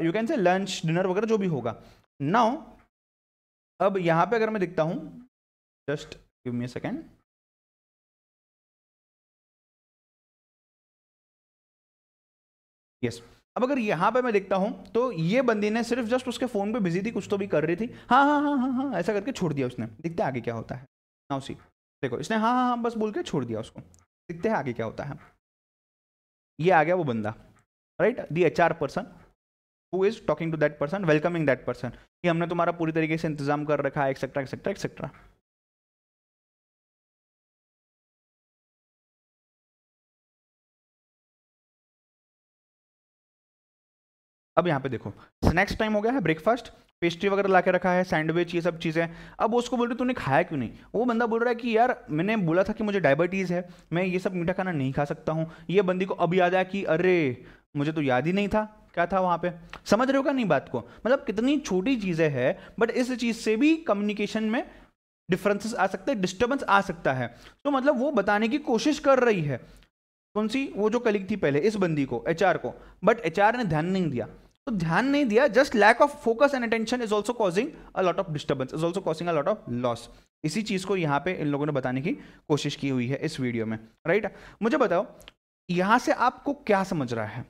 you can say lunch dinner वगैरह जो भी होगा। नाउ अब यहाँ पे अगर मैं दिखता हूँ just give me second yes अब अगर यहाँ पे मैं देखता हूँ तो ये बंदी ने सिर्फ़ जस्ट उसके फ़ोन पे बिज़ी थी, कुछ तो भी कर रही थी। हाँ हाँ हाँ हाँ हाँ ऐसा करके छोड़ दिया उसने। दिखते आगे क्या होता है। नाउ सी देखो, इसने हाँ हाँ हाँ बस बोल के छोड़ दिया उसको। दिखते हैं आगे क्या होता है। ये आ गया वो बंदा right the H R person who is talking to that person welcoming that person कि हमने तुम्हारा पूरी तरीके से इंतज़ाम कर रखा है एक्सेट्रा एक्सेट्रा एक्सेट्रा अब यहाँ पे देखो स्नैक्स टाइम हो गया है ब्रेकफास्ट पेस्ट्री वगैरह ला के रखा है सैंडविच ये सब चीज़ें। अब उसको बोल रहे, तूने खाया क्यों नहीं? वो बंदा बोल रहा है कि, यार, मैंने बोला था कि मुझे डायबिटीज़ है, मैं ये सब मीठा खाना नहीं खा सकता हूँ। ये बंदी को अब याद आया कि, अरे मुझे तो याद ही नहीं था क्या था वहाँ पे। समझ रहे हो क्या नहीं बात को? मतलब कितनी छोटी चीज़ें हैं बट इस चीज़ से भी कम्युनिकेशन में डिफरेंसेस आ सकते हैं डिस्टर्बेंस आ सकता है। तो मतलब वो बताने की कोशिश कर रही है। कौन सी? वो जो कलिक थी पहले, इस बंदी को एचआर को। बट एचआर ने ध्यान नहीं दिया। तो ध्यान नहीं दिया just lack of focus and attention is also causing a lot of disturbance is also causing a lot of loss इसी चीज़ को यहाँ पे इन लोगों ने बताने की कोशिश की हुई है इस वीडियो में राइट मुझे बताओ, यहाँ से आपको क्या समझ रहा है?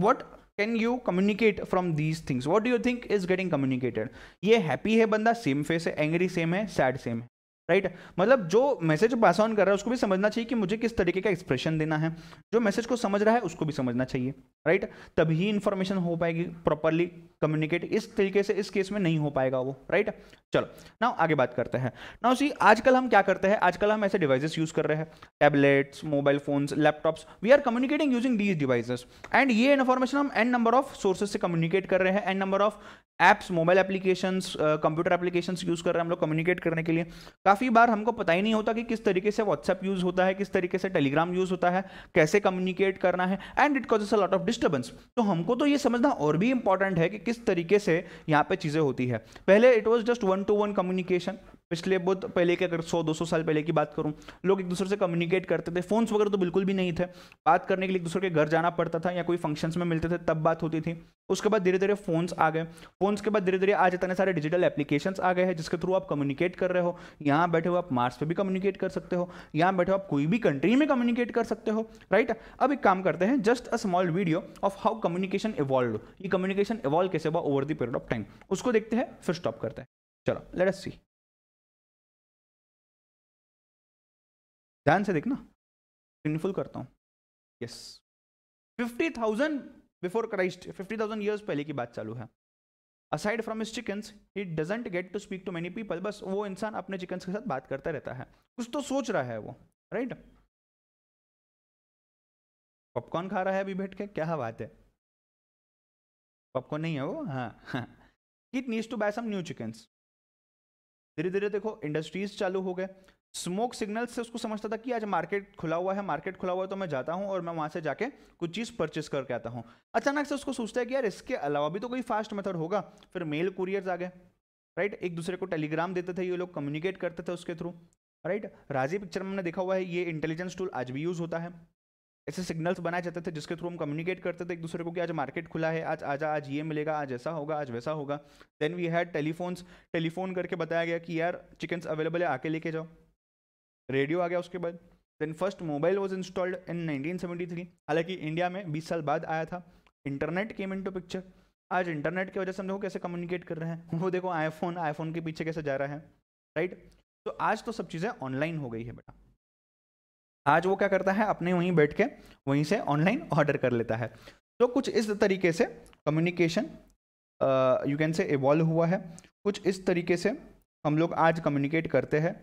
What can you communicate from these things what do you think is getting communicated ये हैप्पी है बंदा सेम फेस है एंग्री सेम है सैड सेम है। राइट? right? मतलब जो मैसेज पास ऑन कर रहा है, उसको भी समझना चाहिए कि मुझे किस तरीके का एक्सप्रेशन देना है। जो मैसेज को समझ रहा है, उसको भी समझना चाहिए, राइट? right? तभी इंफॉर्मेशन हो पाएगी प्रॉपरली कम्युनिकेट इस तरीके से इस केस में नहीं हो पाएगा वो, राइट? right? चलो ना आगे बात करते हैं। ना सी आजकल हम क्या करते हैं? आजकल हम ऐसे डिवाइसेस यूज़ कर रहे हैं। Tablets mobile phones laptops we are communicating using these devices and ये इन्फॉर्मेशन हम एन नंबर ऑफ़ सोर्सेज से कम्युनिकेट कर रहे हैं। An number of apps mobile applications computer application use कर रहे हैं हम लोग कम्युनिकेट करने के लिए। काफ़ी बार हमको पता ही नहीं होता कि किस तरीके से व्हाट्सएप यूज़ होता है, किस तरीके से टेलीग्राम यूज़ होता है, कैसे कम्युनिकेट करना है and it causes a lot of disturbance तो हमको तो ये समझना और भी इंपॉर्टेंट है कि किस तरीके से यहाँ पे चीज़ें होती है। पहले it was just one to one communication पिछले बहुत पहले के अगर सौ, दो सौ साल पहले की बात करूँ, लोग एक दूसरे से कम्युनिकेट करते थे फोन्स वगैरह तो बिल्कुल भी नहीं थे। बात करने के लिए एक दूसरे के घर जाना पड़ता था या कोई फ़ंक्शंस में मिलते थे, तब बात होती थी। उसके बाद धीरे धीरे फोन्स आ गए। फोन्स के बाद धीरे धीरे आज इतने सारे डिजिटल एप्लीकेशन आ गए हैं, जिसके थ्रू आप कम्युनिकेट कर रहे हो। यहाँ बैठे हो आप मार्स पर भी कम्युनिकेट कर सकते हो। यहाँ बैठे हो आप कोई भी कंट्री में कम्युनिकेट कर सकते हो राइट अब एक काम करते हैं just a small video of how communication evolve ये कम्युनिकेशन इवॉल्व कैसे हुआ over the period of time उसको देखते हैं, फिर स्टॉप करते हैं। चलो लेट अस सी ध्यान से देखना। सिग्निफुल करता हूँ। Yes fifty thousand before Christ fifty thousand years पहले की बात चालू है। Aside from his chickens he doesn't get to speak to many people बस वो इंसान अपने चिकन्स के साथ बात करता रहता है। कुछ तो सोच रहा है वो राइट पॉपकॉर्न खा रहा है अभी बैठ के, क्या बात है? पॉपकॉर्न नहीं है वो? हाँ it needs to buy some new chickens धीरे धीरे देखो इंडस्ट्रीज़ चालू हो गए। स्मोक सिग्नल से उसको समझता था कि आज मार्केट खुला हुआ है, मार्केट खुला हुआ है तो मैं जाता हूँ और मैं वहाँ से जाके कुछ चीज़ परचेस करके आता हूँ। अचानक से उसको सोचता है कि यार इसके अलावा भी तो कोई फास्ट मेथड होगा। फिर मेल कुरियर्स आ गए राइट एक दूसरे को टेलीग्राम देते थे, ये लोग कम्युनिकेट करते थे उसके थ्रू राइट राज़ी पिक्चर में हमने देखा हुआ है, ये इंटेलिजेंस टूल आज भी यूज़ होता है। ऐसे सिग्नल्स बनाए जाते थे जिसके थ्रू हम कम्युनिकेट करते थे एक दूसरे को कि आज मार्केट खुला है, आज, आजा, आज ये मिलेगा, आज ऐसा होगा, आज वैसा होगा। Then we had telephones telephone करके बताया गया कि यार चिकन्स अवेलेबल है, आके लेके जाओ। रेडियो आ गया उसके बाद। Then first mobile was installed in 1973 हालाँकि इंडिया में 20 साल बाद आया था। Internet came into picture आज इंटरनेट की वजह से हम देखो कैसे कम्युनिकेट कर रहे हैं। वो देखो आईफोन आईफोन के पीछे कैसे जा रहा है। राइट तो आज तो सब चीज़ें ऑनलाइन हो गई है बेटा। आज वो क्या करता है? अपने वहीं बैठ के वहीं से ऑनलाइन ऑर्डर कर लेता है। तो कुछ इस तरीके से communication you can say evolve हुआ है। कुछ इस तरीके से हम लोग आज कम्युनिकेट करते हैं।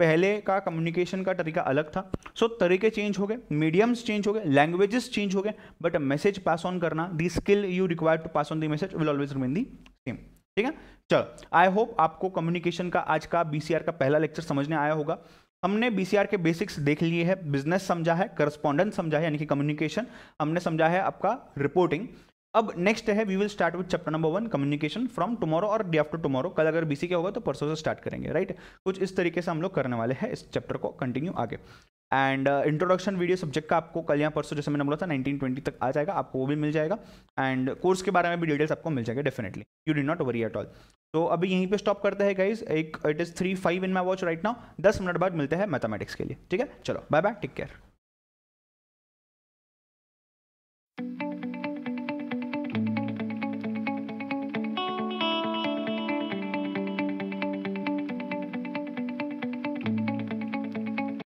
पहले का कम्युनिकेशन का तरीका अलग था। सो so, तरीके चेंज हो गए मीडियम्स चेंज हो गए लैंग्वेजेस चेंज हो गए बट मैसेज पास ऑन करना the skill you require to pass on the message will always remain the same ठीक है? चलो आई होप आपको कम्युनिकेशन का आज का बीसीआर का पहला लेक्चर समझने आया होगा। हमने बीसीआर के बेसिक्स देख लिए हैं बिज़नेस समझा है करस्पॉन्डेंस समझा है यानी कि कम्युनिकेशन हमने समझा है आपका रिपोर्टिंग अब नेक्स्ट है we will start with chapter number one communication from tomorrow और डे आफ्टर टुमारो कल अगर बीसी के होगा तो परसों से स्टार्ट करेंगे राइट कुछ इस तरीके से हम लोग करने वाले हैं इस चैप्टर को कंटिन्यू आगे। एंड इंट्रोडक्शन वीडियो सब्जेक्ट का आपको कल यहाँ परसों जैसे मैंने बोला था 1920 तक आ जाएगा, आपको वो भी मिल जाएगा। एंड कोर्स के बारे में भी डिटेल्स आपको मिल जाएगा definitely you do not worry at all तो अभी यहीं पे स्टॉप करते हैं गाइज़ एक it is three five in my watch right now दस मिनट बाद मिलते हैं मैथमेटिक्स के लिए, ठीक है? चलो बाय बाय टेक केयर